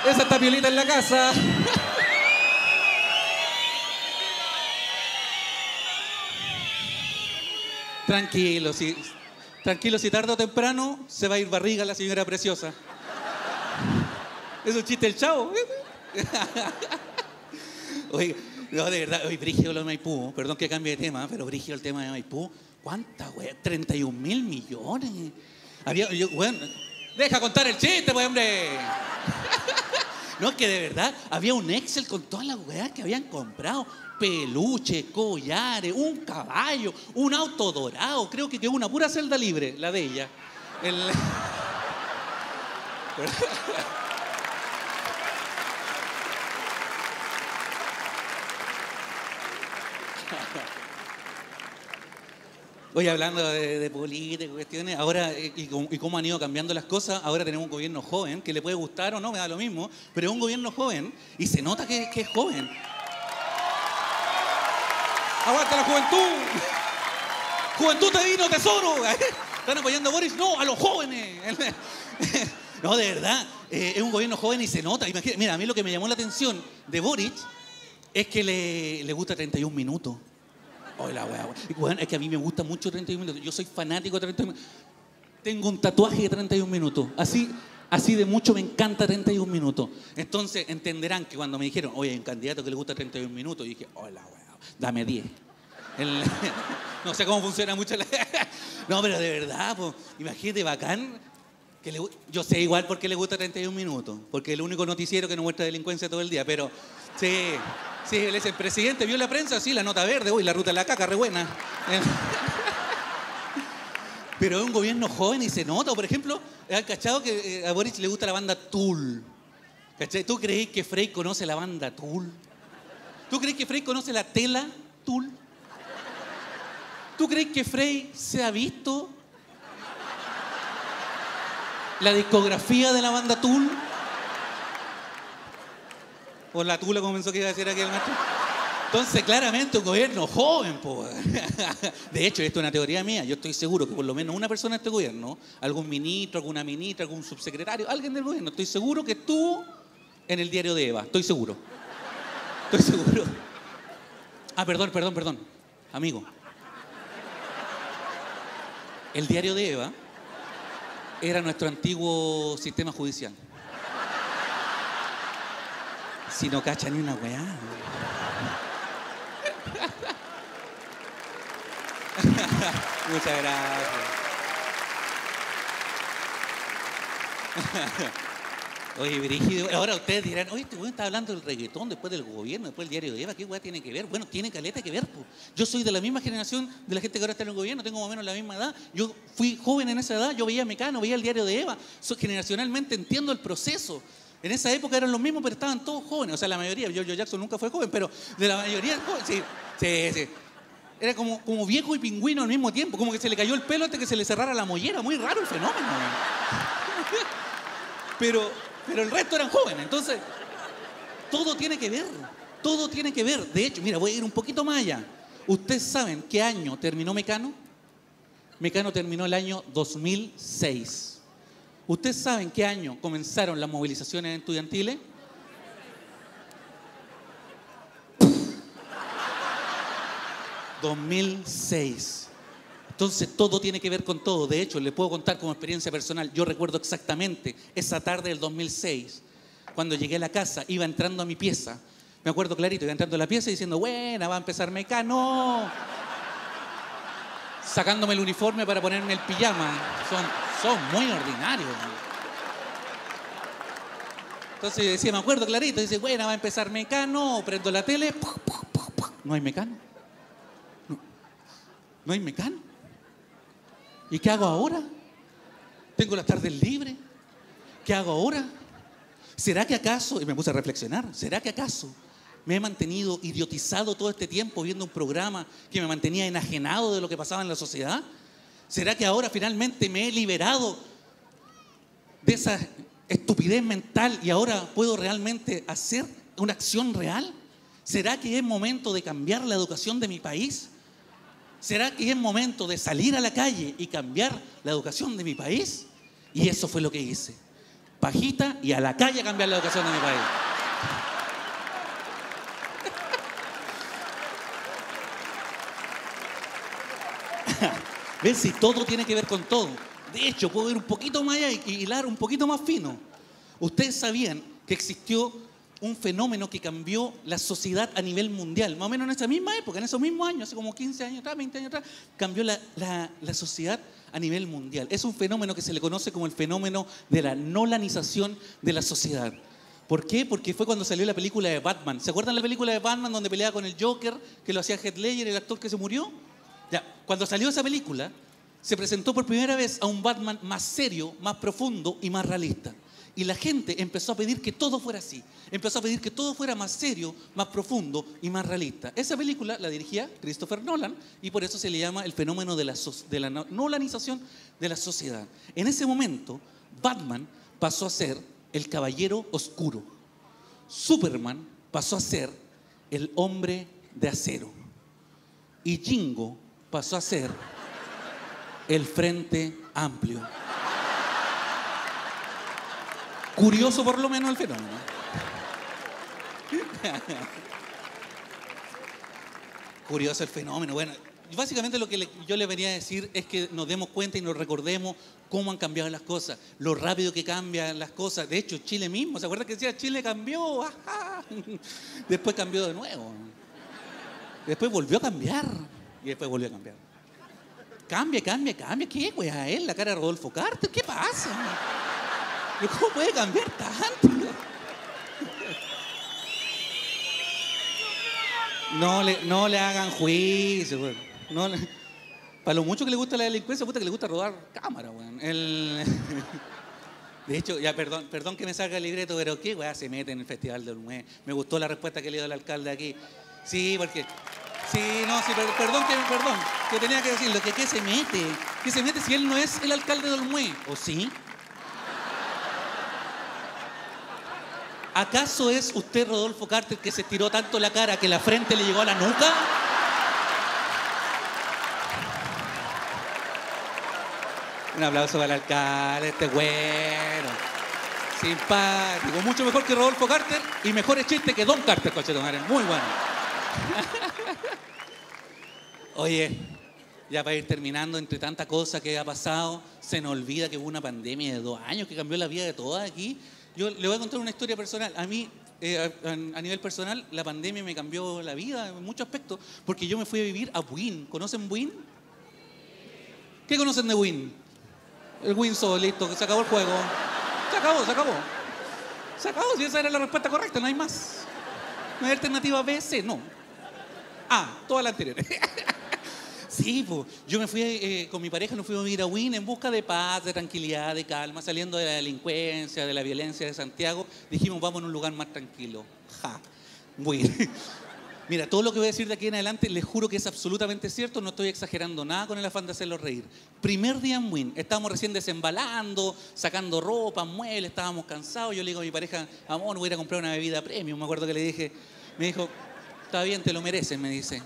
Esa está piolita en la casa. Tranquilo, si, tranquilo, si tarde o temprano se va a ir barriga la señora preciosa. Es un chiste el chavo. Oye, no, de verdad, oye, Brígido lo de Maipú, perdón que cambie de tema, pero Brígido el tema de Maipú, ¿cuánta, güey? 31 mil millones. Deja contar el chiste, pues, hombre. *laughs* No, es que de verdad había un Excel con todas las weas que habían comprado. Peluche, collares, un caballo, un auto dorado. Creo que quedó una pura celda libre, la de ella. El- *laughs* Oye, hablando de, de política, cuestiones, ahora, eh, y, cómo- han ido cambiando las cosas, ahora tenemos un gobierno joven, que le puede gustar o no, me da lo mismo, pero es un gobierno joven y se nota que, es joven. ¡Aguanta la juventud! ¡Juventud te vino, tesoro! *laughs* ¿Están apoyando a Boris? No, a los jóvenes. *laughs* No, de verdad, eh, es un gobierno joven y se nota. Mira, a mí lo que me llamó la atención de Boric es que le, le gusta 31 minutos. Ay, la wea, weón, es que a mí me gusta mucho 31 minutos. Yo soy fanático de 31 minutos. Tengo un tatuaje de 31 minutos. Así, así de mucho me encanta 31 minutos. Entonces entenderán que cuando me dijeron, oye, hay un candidato que le gusta 31 minutos, y dije, hola, wea, dame 10. El- *laughs* no sé cómo funciona mucho la... *laughs* No, pero de verdad, pues, imagínate, bacán. Yo sé igual por qué le gusta 31 minutos, porque es el único noticiero que no muestra delincuencia todo el día, pero sí, sí, él es el presidente, vio la prensa, sí, la nota verde, uy, la ruta de la caca, re buena. *laughs* Pero es un gobierno joven y se nota, por ejemplo, ¿has cachado que eh, a Boris le gusta la banda Tool? ¿Tú crees que Frey conoce la banda Tool? ¿Tú crees que Frey conoce la tela Tool? ¿Tú crees que Frey se ha visto la discografía de la banda Tool? O la Tula, como pensó que iba a decir aquel maestro. Entonces, claramente, un gobierno joven, po. *laughs* De hecho, esto es una teoría mía. Yo estoy seguro que por lo menos una persona de este gobierno, algún ministro, alguna ministra, algún subsecretario, alguien del gobierno, estoy seguro que estuvo en el diario de Eva. Estoy seguro. Estoy seguro. Ah, perdón, perdón, perdón. Amigo. El diario de Eva era nuestro antiguo sistema judicial. Si no cacha ni una weá. *laughs* Muchas gracias. Oye, Brígido, ahora ustedes dirán, oye, este está hablando del reggaetón después del gobierno, después del diario de Eva, ¿qué weá tiene que ver? Bueno, tiene caleta que ver, po. Yo soy de la misma generación de la gente que ahora está en el gobierno, tengo más o menos la misma edad. Yo fui joven en esa edad, yo veía Mecano, veía el diario de Eva. Generacionalmente entiendo el proceso. En esa época eran los mismos, pero estaban todos jóvenes. O sea, la mayoría, George Jackson nunca fue joven, pero de la mayoría, joven, sí, sí, sí. Era como, como viejo y pingüino al mismo tiempo, como que se le cayó el pelo antes que se le cerrara la mollera. Muy raro el fenómeno. *laughs* Pero, pero el resto eran jóvenes. Entonces, todo tiene que ver. Todo tiene que ver. De hecho, mira, voy a ir un poquito más allá. ¿Ustedes saben qué año terminó Mecano? Mecano terminó el año 2006. ¿Ustedes saben qué año comenzaron las movilizaciones estudiantiles? ...2006... Entonces todo tiene que ver con todo. De hecho, le puedo contar como experiencia personal. Yo recuerdo exactamente esa tarde del 2006, cuando llegué a la casa, iba entrando a mi pieza. Me acuerdo clarito, iba entrando a la pieza diciendo, buena, va a empezar Mecano. Sacándome el uniforme para ponerme el pijama. Son, muy ordinarios. Entonces yo decía, me acuerdo clarito, dice, buena, va a empezar Mecano, prendo la tele, no hay Mecano. No, no hay Mecano. ¿Y qué hago ahora? Tengo las tardes libres. ¿Qué hago ahora? ¿Será que acaso, y me puse a reflexionar, ¿será que acaso me he mantenido idiotizado todo este tiempo viendo un programa que me mantenía enajenado de lo que pasaba en la sociedad? ¿Será que ahora finalmente me he liberado de esa estupidez mental y ahora puedo realmente hacer una acción real? ¿Será que es momento de cambiar la educación de mi país? ¿Será que es momento de salir a la calle y cambiar la educación de mi país? Y eso fue lo que hice. Pajita y a la calle a cambiar la educación de mi país. *laughs* ¿Ven? Si todo tiene que ver con todo. De hecho, puedo ir un poquito más allá y hilar un poquito más fino. Ustedes sabían que existió un fenómeno que cambió la sociedad a nivel mundial, más o menos en esa misma época, en esos mismos años, hace como 15 años atrás, 20 años atrás, cambió la, la- la sociedad a nivel mundial. Es un fenómeno que se le conoce como el fenómeno de la nolanización de la sociedad. ¿Por qué? Porque fue cuando salió la película de Batman. ¿Se acuerdan la película de Batman donde peleaba con el Joker, que lo hacía Heath Ledger, el actor que se murió? Ya, cuando salió esa película, se presentó por primera vez a un Batman más serio, más profundo y más realista. Y la gente empezó a pedir que todo fuera así. Empezó a pedir que todo fuera más serio, más profundo y más realista. Esa película la dirigía Christopher Nolan y por eso se le llama el fenómeno de la, nolanización de la sociedad. En ese momento, Batman pasó a ser el caballero oscuro. Superman pasó a ser el hombre de acero. Y Jingo pasó a ser el Frente Amplio. Curioso por lo menos el fenómeno. Curioso el fenómeno. Bueno, básicamente lo que yo le venía a decir es que nos demos cuenta y nos recordemos cómo han cambiado las cosas, lo rápido que cambian las cosas. De hecho, Chile mismo, ¿se acuerdan que decía Chile cambió? Ajá. Después cambió de nuevo. Después volvió a cambiar. Y después volvió a cambiar. Cambia, cambia, cambia. ¿Qué, güey? A él, la cara de Rodolfo Carter. ¿Qué pasa? ¿Pero ¿Cómo puede cambiar tanto? No le, no le hagan juicio, güey. No para lo mucho que le gusta la delincuencia, puta que le gusta robar cámara. El- *laughs* De hecho, ya perdón, perdón que me salga el libreto, pero ¿qué weá se mete en el Festival de Olmué? Me gustó la respuesta que le dio el alcalde aquí. Sí, porque. Sí, no, sí, per- perdón, que, perdón, que tenía que decirlo, que qué se mete. ¿Qué se mete si él no es el alcalde de Olmué? ¿O sí? ¿Acaso es usted Rodolfo Carter que se estiró tanto la cara que la frente le llegó a la nuca? Un aplauso para el alcalde, este güero. Simpático, mucho mejor que Rodolfo Carter y mejores chistes que Don Carter, cochetomare. Muy bueno. Oye, ya para ir terminando, entre tanta cosa que ha pasado, se nos olvida que hubo una pandemia de dos años que cambió la vida de todas aquí. Yo le voy a contar una historia personal. A mí, eh, a, nivel personal, la pandemia me cambió la vida en muchos aspectos, porque yo me fui a vivir a Buin. ¿Conocen Buin? ¿Qué conocen de Win? El Win solo, listo, se acabó el juego. Se acabó, se acabó. Se acabó, si esa era la respuesta correcta, no hay más. No hay alternativa B, C, no. A, todas las anteriores. *laughs* Sí, pues, yo me fui eh, con mi pareja, nos fuimos a vivir a Win en busca de paz, de tranquilidad, de calma, saliendo de la delincuencia, de la violencia de Santiago. Dijimos, vamos a un lugar más tranquilo. Ja, Win. *laughs* Mira, todo lo que voy a decir de aquí en adelante, les juro que es absolutamente cierto, no estoy exagerando nada con el afán de hacerlos reír. Primer día en Win, estábamos recién desembalando, sacando ropa, muebles, estábamos cansados. Yo le digo a mi pareja, amor, voy a ir a comprar una bebida premium. Me acuerdo que le dije, me dijo, está bien, te lo mereces, me dice.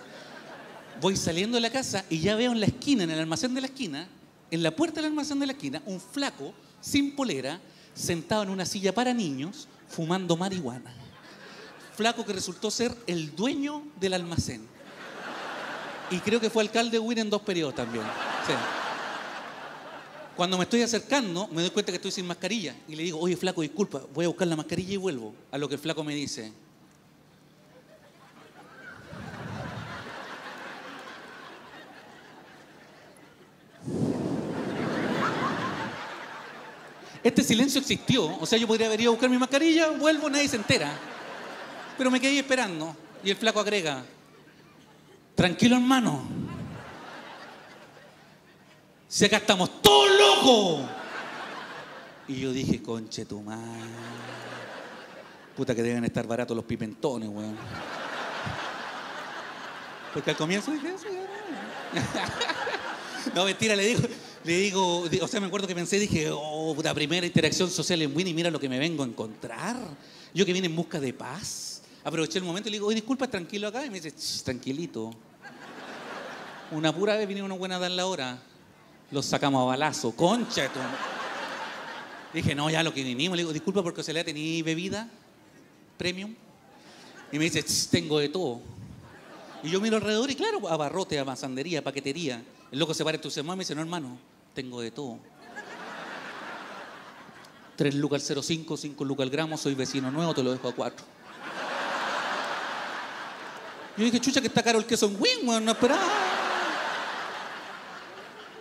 Voy saliendo de la casa y ya veo en la esquina, en el almacén de la esquina, en la puerta del almacén de la esquina, un flaco sin polera, sentado en una silla para niños, fumando marihuana. Flaco que resultó ser el dueño del almacén. Y creo que fue alcalde de Win en dos periodos también. Cuando me estoy acercando, me doy cuenta que estoy sin mascarilla. Y le digo, oye, flaco, disculpa, voy a buscar la mascarilla y vuelvo. A lo que flaco me dice, Este silencio existió. O sea, yo podría haber ido a buscar mi mascarilla, vuelvo, nadie se entera. Pero me quedé esperando. Y el flaco agrega, tranquilo hermano. Si acá estamos todos locos. Y yo dije, conche tu madre. Puta que deben estar baratos los pimentones, weón. Porque al comienzo dije eso. *laughs* No, mentira, le digo, le digo, di- o sea, me acuerdo que pensé, dije, oh, puta, primera interacción social en Winnie, mira lo que me vengo a encontrar. Yo que vine en busca de paz. Aproveché el momento y le digo, oye, disculpa, tranquilo acá. Y me dice, "Ch, tranquilito. Una pura vez vinieron unos buenas a dar la hora. Los sacamos a balazo. Concha tu... Dije, no, ya lo que vinimos. Le digo, disculpa porque se le ha tenido bebida premium. Y me dice, "Ch, tengo de todo. Y yo miro alrededor y claro, abarrote, amasandería, paquetería. El loco se para entusiasmado y me dice, no hermano, tengo de todo. Tres lucas al 05, cinco lucas al gramo, soy vecino nuevo, te lo dejo a cuatro. Yo dije, chucha, que está caro el queso en Wing, weón, no esperaba.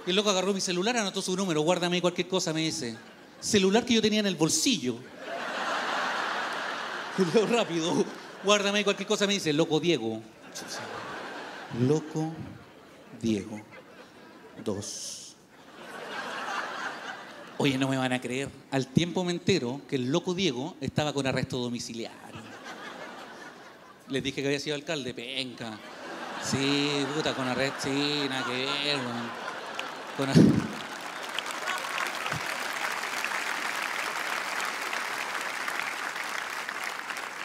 Y el loco agarró mi celular, anotó su número, guárdame cualquier cosa, me dice. Celular que yo tenía en el bolsillo. *laughs* Leo rápido, guárdame cualquier cosa, me dice, loco Diego. Loco Diego. Dos. Oye, no me van a creer. Al tiempo me entero que el loco Diego estaba con arresto domiciliario. Les dije que había sido alcalde, penca. Sí, puta, con arresto, sí, nada que ver. Con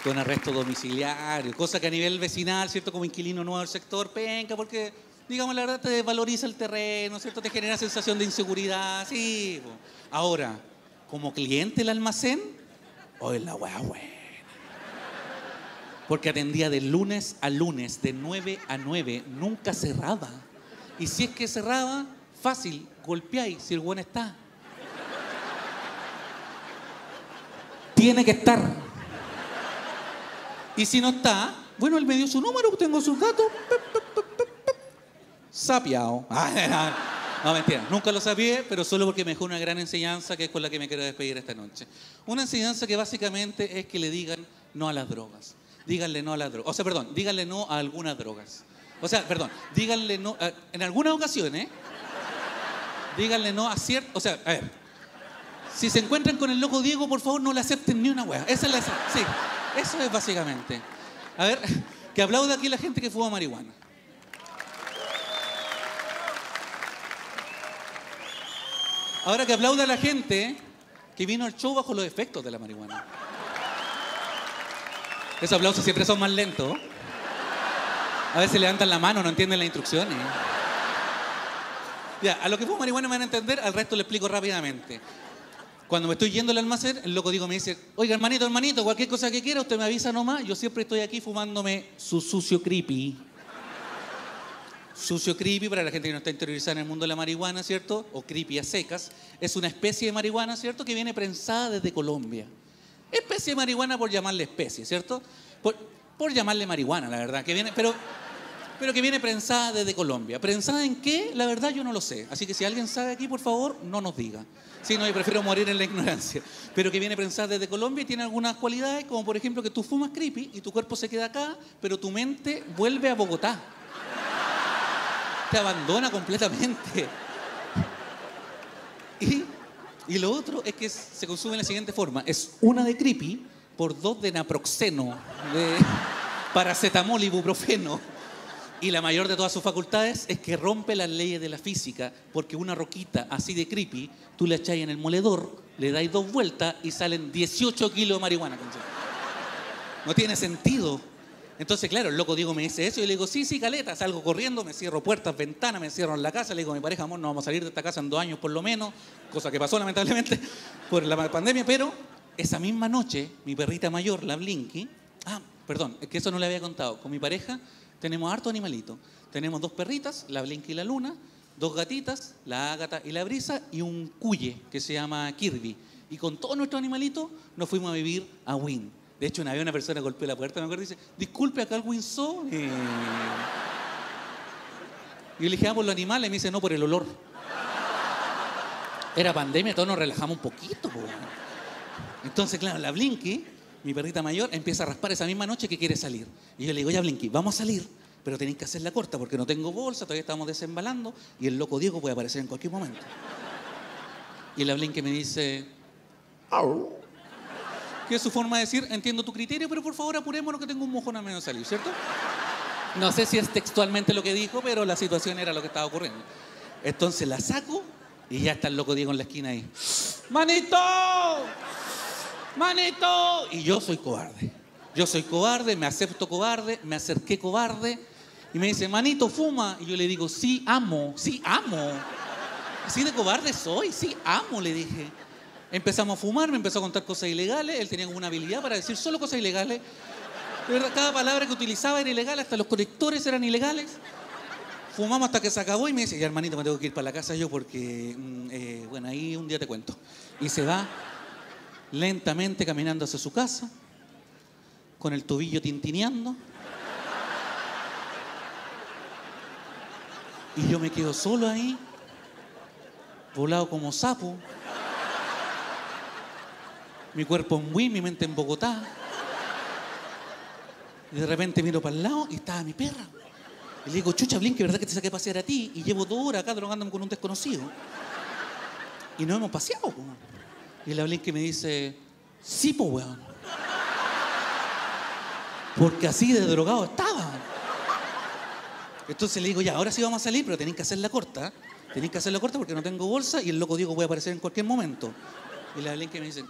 con arresto domiciliario, cosa que a nivel vecinal, ¿cierto? Como inquilino nuevo del sector, penca, porque digamos la verdad, te desvaloriza el terreno, ¿cierto? Te genera sensación de inseguridad, sí. Ahora, como cliente del almacén, hoy la weá buena. Porque atendía de lunes a lunes, de 9 a 9, nunca cerraba. Y si es que cerraba, fácil, golpeáis si el buen está. Tiene que estar. Y si no está, bueno, él me dio su número, tengo sus datos. Sapiao. *laughs* No, mentira, nunca lo sabía, pero solo porque me dejó una gran enseñanza que es con la que me quiero despedir esta noche. Una enseñanza que básicamente es que le digan no a las drogas. Díganle no a las drogas. O sea, perdón, díganle no a algunas drogas. O sea, perdón, díganle no. a- en algunas ocasiones, díganle no a cierto. O sea, a ver. Si se encuentran con el loco Diego, por favor, no le acepten ni una wea. Esa es la. Sí, eso es básicamente. A ver, *laughs* que aplauda aquí la gente que fuma marihuana. Ahora que aplauda la gente que vino al show bajo los efectos de la marihuana. Esos aplausos siempre son más lentos. A veces levantan la mano, no entienden las instrucciones. Ya, a lo que fue marihuana me van a entender, al resto le explico rápidamente. Cuando me estoy yendo al almacén, el loco digo me dice, oiga hermanito, hermanito, cualquier cosa que quiera, usted me avisa nomás, yo siempre estoy aquí fumándome su sucio creepy. Sucio creepy, para la gente que no está interiorizada en el mundo de la marihuana, ¿cierto? O creepy a secas, es una especie de marihuana, ¿cierto? Que viene prensada desde Colombia. Especie de marihuana por llamarle especie, ¿cierto? Por, por llamarle marihuana, la verdad, que viene, pero, pero que viene prensada desde Colombia. ¿Prensada en qué? La verdad yo no lo sé. Así que si alguien sabe aquí, por favor, no nos diga. Sí, no, yo prefiero morir en la ignorancia. Pero que viene prensada desde Colombia y tiene algunas cualidades, como por ejemplo que tú fumas creepy y tu cuerpo se queda acá, pero tu mente vuelve a Bogotá. Te abandona completamente. *laughs* Y, y lo otro es que se consume de la siguiente forma. Es una de creepy por dos de naproxeno, de *laughs* paracetamol y ibuprofeno. Y la mayor de todas sus facultades es que rompe las leyes de la física, porque una roquita así de creepy, tú la echáis en el moledor, le dais dos vueltas y salen 18 kilos de marihuana. No tiene sentido. Entonces, claro, el loco Diego me dice eso y le digo, sí, sí, caleta, salgo corriendo, me cierro puertas, ventanas, me cierro en la casa, le digo a mi pareja, amor, no vamos a salir de esta casa en dos años por lo menos, cosa que pasó lamentablemente *laughs* por la pandemia, pero esa misma noche, mi perrita mayor, la Blinky, ah, perdón, es que eso no le había contado, con mi pareja tenemos harto animalito, tenemos dos perritas, la Blinky y la Luna, dos gatitas, la Ágata y la Brisa, y un cuye que se llama Kirby. Y con todos nuestros animalitos nos fuimos a vivir a Win. De hecho, una vez una persona golpeó la puerta, me acuerdo, y dice, disculpe, acá el Windsor. Y yo le dije, ah, por los animales, y me dice, no, por el olor. Era pandemia, todos nos relajamos un poquito. po. Entonces, claro, la Blinky, mi perrita mayor, empieza a raspar esa misma noche que quiere salir. Y yo le digo, ya Blinky, vamos a salir, pero tenéis que hacerla corta porque no tengo bolsa, todavía estamos desembalando y el loco Diego puede aparecer en cualquier momento. Y la Blinky me dice, que es su forma de decir, entiendo tu criterio, pero por favor apurémonos que tengo un mojón a de salir, ¿cierto? No sé si es textualmente lo que dijo, pero la situación era lo que estaba ocurriendo. Entonces la saco y ya está el loco Diego en la esquina ahí. ¡Manito! ¡Manito! Y yo soy cobarde. Yo soy cobarde, me acepto cobarde, me acerqué cobarde. Y me dice, manito, fuma. Y yo le digo, sí, amo, sí, amo. Así de cobarde soy, sí, amo, le dije. Empezamos a fumar, me empezó a contar cosas ilegales. Él tenía como una habilidad para decir solo cosas ilegales. De verdad, cada palabra que utilizaba era ilegal, hasta los conectores eran ilegales. Fumamos hasta que se acabó y me dice, ya hermanito, me tengo que ir para la casa yo porque, mm, eh, bueno, ahí un día te cuento. Y se va lentamente caminando hacia su casa, con el tobillo tintineando. Y yo me quedo solo ahí, volado como sapo. Mi cuerpo en Wii, mi mente en Bogotá. Y de repente miro para el lado y estaba mi perra. Y le digo, chucha, Blink, ¿verdad que te saqué pasear a ti? Y llevo dos horas acá drogándome con un desconocido. Y no hemos paseado, po. Y la Blink me dice, sí, po, weón. Porque así de drogado estaba. Entonces le digo, ya, ahora sí vamos a salir, pero tenéis que hacerla corta. Tenéis que hacerla corta porque no tengo bolsa y el loco Diego puede aparecer en cualquier momento. Y la Blink me dice,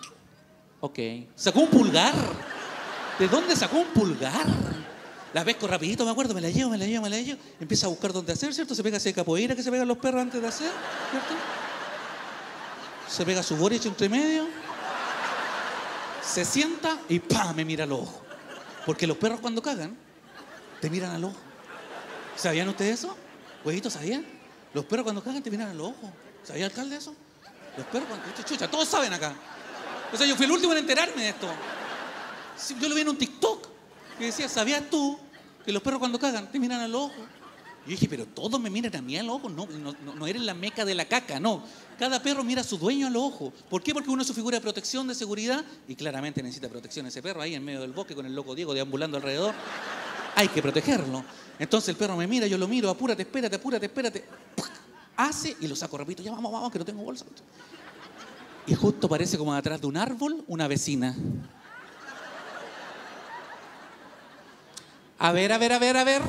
ok. Sacó un pulgar. ¿De dónde sacó un pulgar? La pesco rapidito, me acuerdo, me la llevo, me la llevo, me la llevo. Empieza a buscar dónde hacer, ¿cierto? Se pega ese capoeira que se pegan los perros antes de hacer, ¿cierto? Se pega su boriche entre medio. Se sienta y ¡pam! me mira al ojo. Porque los perros cuando cagan, te miran al ojo. ¿Sabían ustedes eso? Huevitos, ¿sabían? Los perros cuando cagan te miran al ojo. ¿Sabía alcalde eso? Los perros cuando... Chucha, todos saben acá. O sea, yo fui el último en enterarme de esto. Yo lo vi en un TikTok que decía, ¿sabías tú que los perros cuando cagan te miran al ojo? Y yo dije, pero todos me miran a mí al ojo. No, no, no, eres la meca de la caca, no. Cada perro mira a su dueño al ojo. ¿Por qué? Porque uno es su figura de protección, de seguridad, y claramente necesita protección ese perro ahí en medio del bosque con el loco Diego deambulando alrededor. Hay que protegerlo. Entonces el perro me mira, yo lo miro, apúrate, espérate, apúrate, espérate. Hace y lo saco rapidito, ya vamos, vamos, que no tengo bolsa. Y justo parece como atrás de un árbol una vecina. A ver, a ver, a ver, a ver.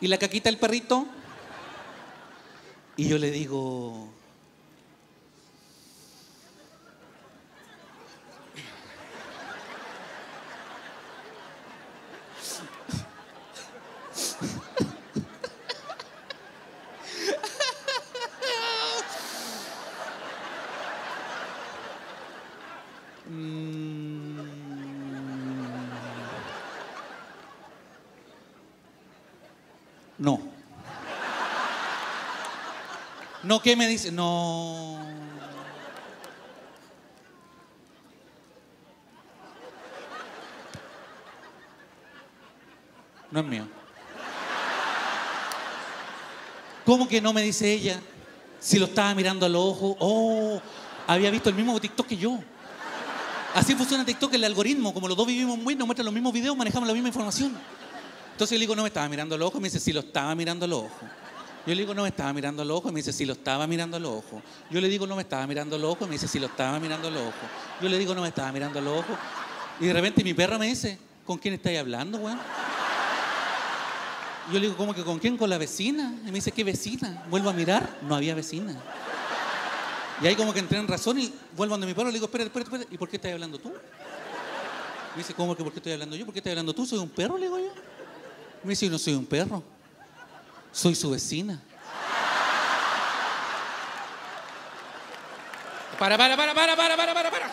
Y la caquita del perrito. Y yo le digo, "Mm, No. ¿Qué me dice? No. No es mío. ¿Cómo que no me dice ella? Si lo estaba mirando a los ojos. Oh, había visto el mismo TikTok que yo. Así funciona TikTok, el algoritmo. Como los dos vivimos muy, nos muestran los mismos videos, manejamos la misma información. Entonces yo le digo, no me estaba mirando al ojo, me dice, sí lo estaba mirando al ojo. Yo le digo, no me estaba mirando al ojo, me dice, sí lo estaba mirando al ojo. Yo le digo, no me estaba mirando al ojo, me dice, sí lo estaba mirando al ojo. Yo le digo, no me estaba mirando al ojo. Y de repente mi perra me dice, ¿con quién estáis hablando, weón? Yo le digo, ¿cómo que con quién? Con la vecina. Y me dice, ¿qué vecina? Vuelvo a mirar, no había vecina. Y ahí como que entré en razón y vuelvo donde mi perro le digo, espérate, espérate, espérate. ¿Y por qué estás hablando tú? Me dice, ¿cómo que por qué estoy hablando yo? ¿Por qué estás hablando tú? ¿Soy un perro? Le digo yo. Me dice, no soy un perro. Soy su vecina. Para, para, para, para, para, para, para, para.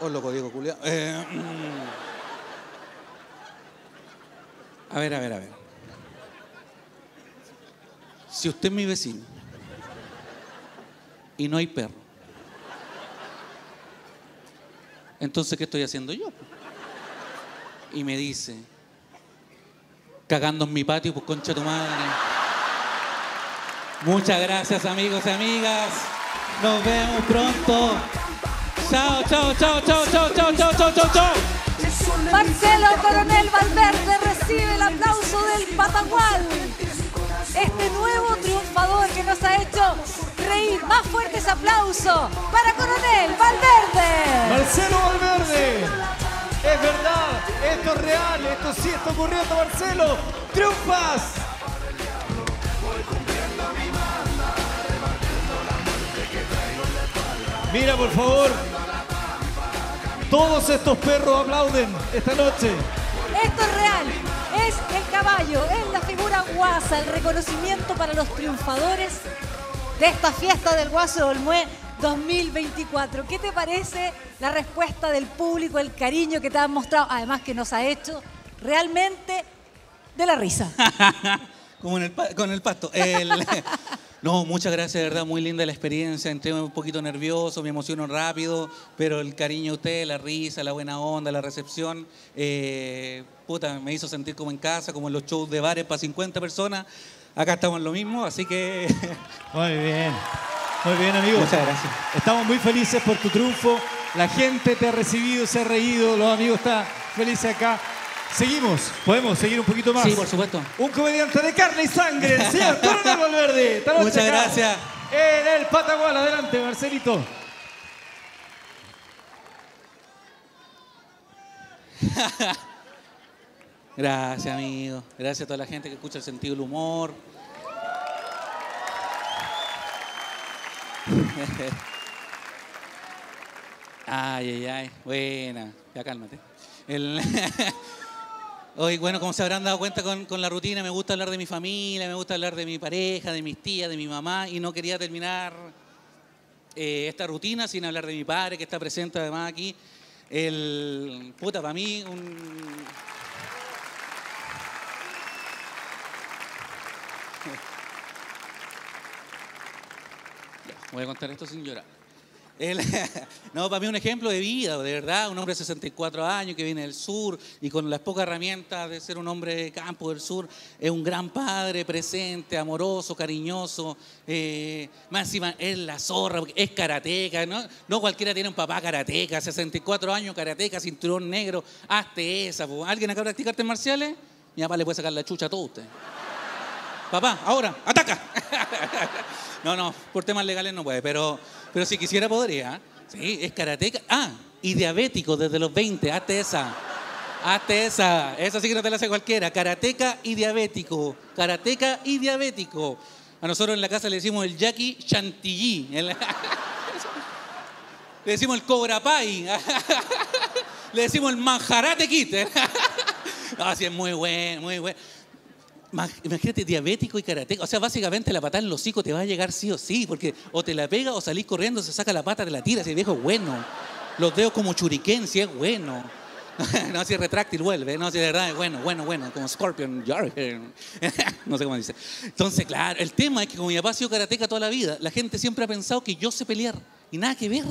Oh, loco, Diego Culia. Eh, mm. a ver, a ver, a ver. Si usted es mi vecino y no hay perro, entonces ¿qué estoy haciendo yo? Y me dice, cagando en mi patio, pues concha tu madre. Muchas gracias amigos y amigas. Nos vemos pronto. Chao, chao, chao, chao, chao, chao, chao, chao, chao, chao. Marcelo Coronel Valverde recibe el aplauso del Patagual. Este nuevo triunfador que nos ha hecho Más fuerte ese aplauso para Coronel Valverde. Marcelo Valverde. Es verdad, esto es real, esto sí está ocurriendo, Marcelo. Triunfas. Mira, por favor. Todos estos perros aplauden esta noche. Esto es real. Es el caballo, es la figura guasa, el reconocimiento para los triunfadores de esta fiesta del Guaso de Olmué 2024. ¿Qué te parece la respuesta del público, el cariño que te han mostrado, además que nos ha hecho realmente de la risa? *laughs* Como en el con el pasto. El- *laughs* no, muchas gracias, de verdad, muy linda la experiencia. Entré un poquito nervioso, me emociono rápido, pero el cariño de usted, la risa, la buena onda, la recepción, eh, puta, me hizo sentir como en casa, como en los shows de bares para 50 personas. Acá estamos en lo mismo, así que *laughs* Muy bien. Muy bien, amigos. muchas gracias. Estamos muy felices por tu triunfo. La gente te ha recibido, se ha reído, los amigos están felices acá. Seguimos, podemos seguir un poquito más. Sí, por supuesto. Un comediante de carne y sangre, el señor *laughs* Coronel Valverde. Muchas gracias. En el Patagual, adelante, Marcelito. *laughs* Gracias, amigo. Gracias a toda la gente que escucha el sentido del humor. *laughs* Ay, ay, ay. Buena. Ya cálmate. El- Hoy, bueno, como se habrán dado cuenta con, la rutina, me gusta hablar de mi familia, me gusta hablar de mi pareja, de mis tías, de mi mamá, y no quería terminar eh, esta rutina sin hablar de mi padre, que está presente además aquí. El, puta, para mí, un... *laughs* Voy a contar esto sin llorar. *laughs* No, para mí un ejemplo de vida, de verdad, un hombre de 64 años que viene del sur y con las pocas herramientas de ser un hombre de campo del sur, es un gran padre, presente, amoroso, cariñoso, eh, más encima es la zorra, es karateca, ¿no? no cualquiera tiene un papá karateca, 64 años, karateca, cinturón negro, hazte esa. ¿Alguien acá practica artes marciales? Mi papá le puede sacar la chucha a todo usted. Papá, ahora, ataca. *laughs* No, no, por temas legales no puede, pero, pero si quisiera podría. Sí, es karateca. Ah, y diabético desde los 20, hazte esa. Hazte esa. Esa sí que no te la hace cualquiera. Karateca y diabético. Karateca y diabético. A nosotros en la casa le decimos el Jackie Chantilly. *laughs* Le decimos el Cobra Pai. *laughs* Le decimos el Manjarate Kit. No, sí, es muy bueno, muy bueno. Ma- Imagínate, diabético y karateca. O sea, básicamente la patada en los hocico te va a llegar sí o sí, porque o te la pega o salís corriendo, se saca la pata, te la tira. Si el viejo bueno. Los dedos como churiquén, si es bueno. *laughs* no, si es retráctil, vuelve. No, si de verdad es bueno, bueno, bueno. Como Scorpion, *laughs* no sé cómo dice. Entonces, claro, el tema es que como mi papá ha sido karateca toda la vida, la gente siempre ha pensado que yo sé pelear. Y nada que ver.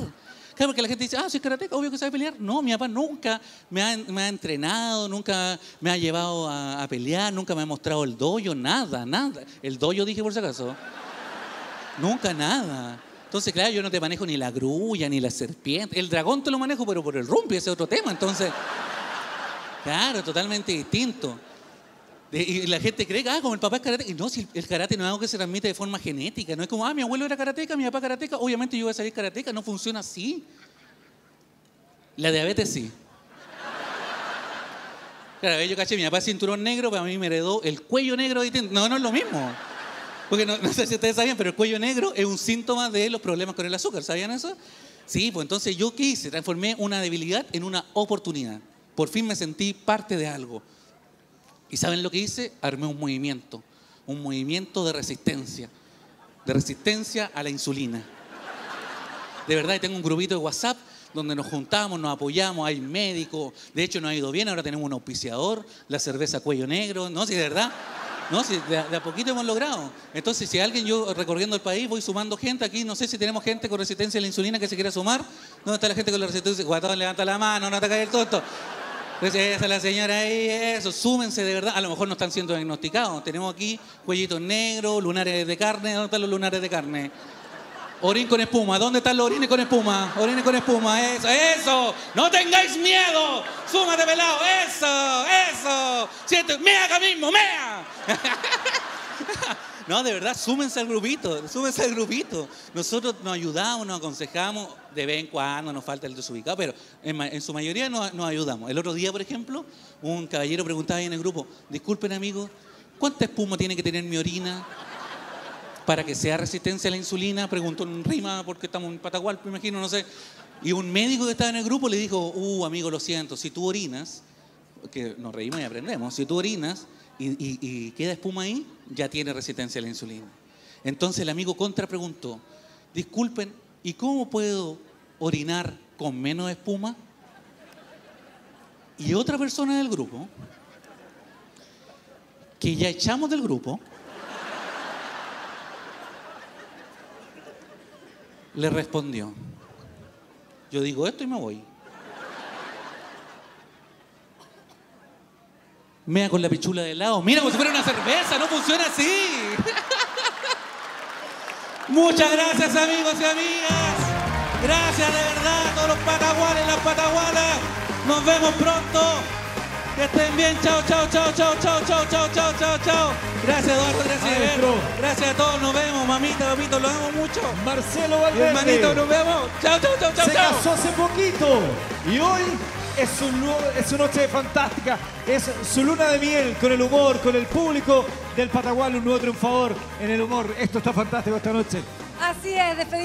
Claro, porque la gente dice, ah, soy karateca, obvio que sabe pelear. No, mi papá nunca me ha, entrenado, nunca me ha llevado a, pelear, nunca me ha mostrado el doyo, nada, nada. El doyo dije por si acaso. Nunca nada. Entonces, claro, yo no te manejo ni la grulla, ni la serpiente. El dragón te lo manejo, pero por el rumpi, ese es otro tema. Entonces, claro, totalmente distinto. Y la gente cree que, ah, como el papá es karateca. Y no, si el karate no es algo que se transmite de forma genética. No es como, ah, mi abuelo era karateca, mi papá karateca. Obviamente yo voy a salir karateca. No funciona así. La diabetes sí. Claro, yo caché, mi papá es cinturón negro, pero a mí me heredó el cuello negro. No, no es lo mismo. Porque no, no sé si ustedes sabían, pero el cuello negro es un síntoma de los problemas con el azúcar. ¿Sabían eso? Sí, pues entonces yo qué hice? Transformé una debilidad en una oportunidad. Por fin me sentí parte de algo. ¿Y saben lo que hice? Armé un movimiento. Un movimiento de resistencia. De resistencia a la insulina. De verdad, y tengo un grupito de WhatsApp donde nos juntamos, nos apoyamos, hay médicos. De hecho, nos ha ido bien, ahora tenemos un auspiciador, la cerveza Cuello Negro. No, si de verdad. No, si de, a- poquito hemos logrado. Entonces, si alguien, yo recorriendo el país, voy sumando gente aquí, no sé si tenemos gente con resistencia a la insulina que se quiera sumar. ¿Dónde está la gente con la resistencia? Guatón, levanta la mano, no te cae el tonto. Entonces, esa es la señora ahí, eso, súmense de verdad. A lo mejor no están siendo diagnosticados. Tenemos aquí cuellitos negros, lunares de carne. ¿Dónde están los lunares de carne? Orín con espuma. ¿Dónde están los orines con espuma? Orines con espuma. Eso, eso. No tengáis miedo. Súmate, pelado. Eso, eso. Siente, mea acá mismo, mea. *laughs* No, de verdad, súmense al grupito, súmense al grupito. Nosotros nos ayudamos, nos aconsejamos, de vez en cuando nos falta el desubicado, pero en, su mayoría nos, ayudamos. El otro día, por ejemplo, un caballero preguntaba ahí en el grupo, disculpen amigos, ¿cuánta espuma tiene que tener mi orina para que sea resistencia a la insulina? Preguntó en rima, porque estamos en Patagual, me imagino, no sé. Y un médico que estaba en el grupo le dijo, uh, amigo, lo siento, si tú orinas, que nos reímos y aprendemos, si tú orinas y, y- y queda espuma ahí, ya tiene resistencia a la insulina. Entonces el amigo contra preguntó, disculpen, ¿y cómo puedo orinar con menos espuma? Y otra persona del grupo, que ya echamos del grupo, le respondió, yo digo esto y me voy. Mea con la pichula de lado. Mira como si fuera una cerveza, no funciona así. *laughs* Muchas gracias amigos y amigas. Gracias de verdad a todos los pataguales, las patagualas. Nos vemos pronto. Que estén bien. Chao, chao, chao, chao, chao, chao, chao, chao, chao, chao. Gracias Eduardo, gracias Maestro. Gracias a todos, nos vemos. Mamita, papito, los amo mucho. Marcelo Valverde. Hermanito, nos vemos. Chao, chao, chao, chao, se chao. casó hace poquito y hoy es su, es su noche fantástica, es su luna de miel con el humor, con el público del Patagual, un nuevo triunfador en el humor. Esto está fantástico esta noche. Así es, despedimos.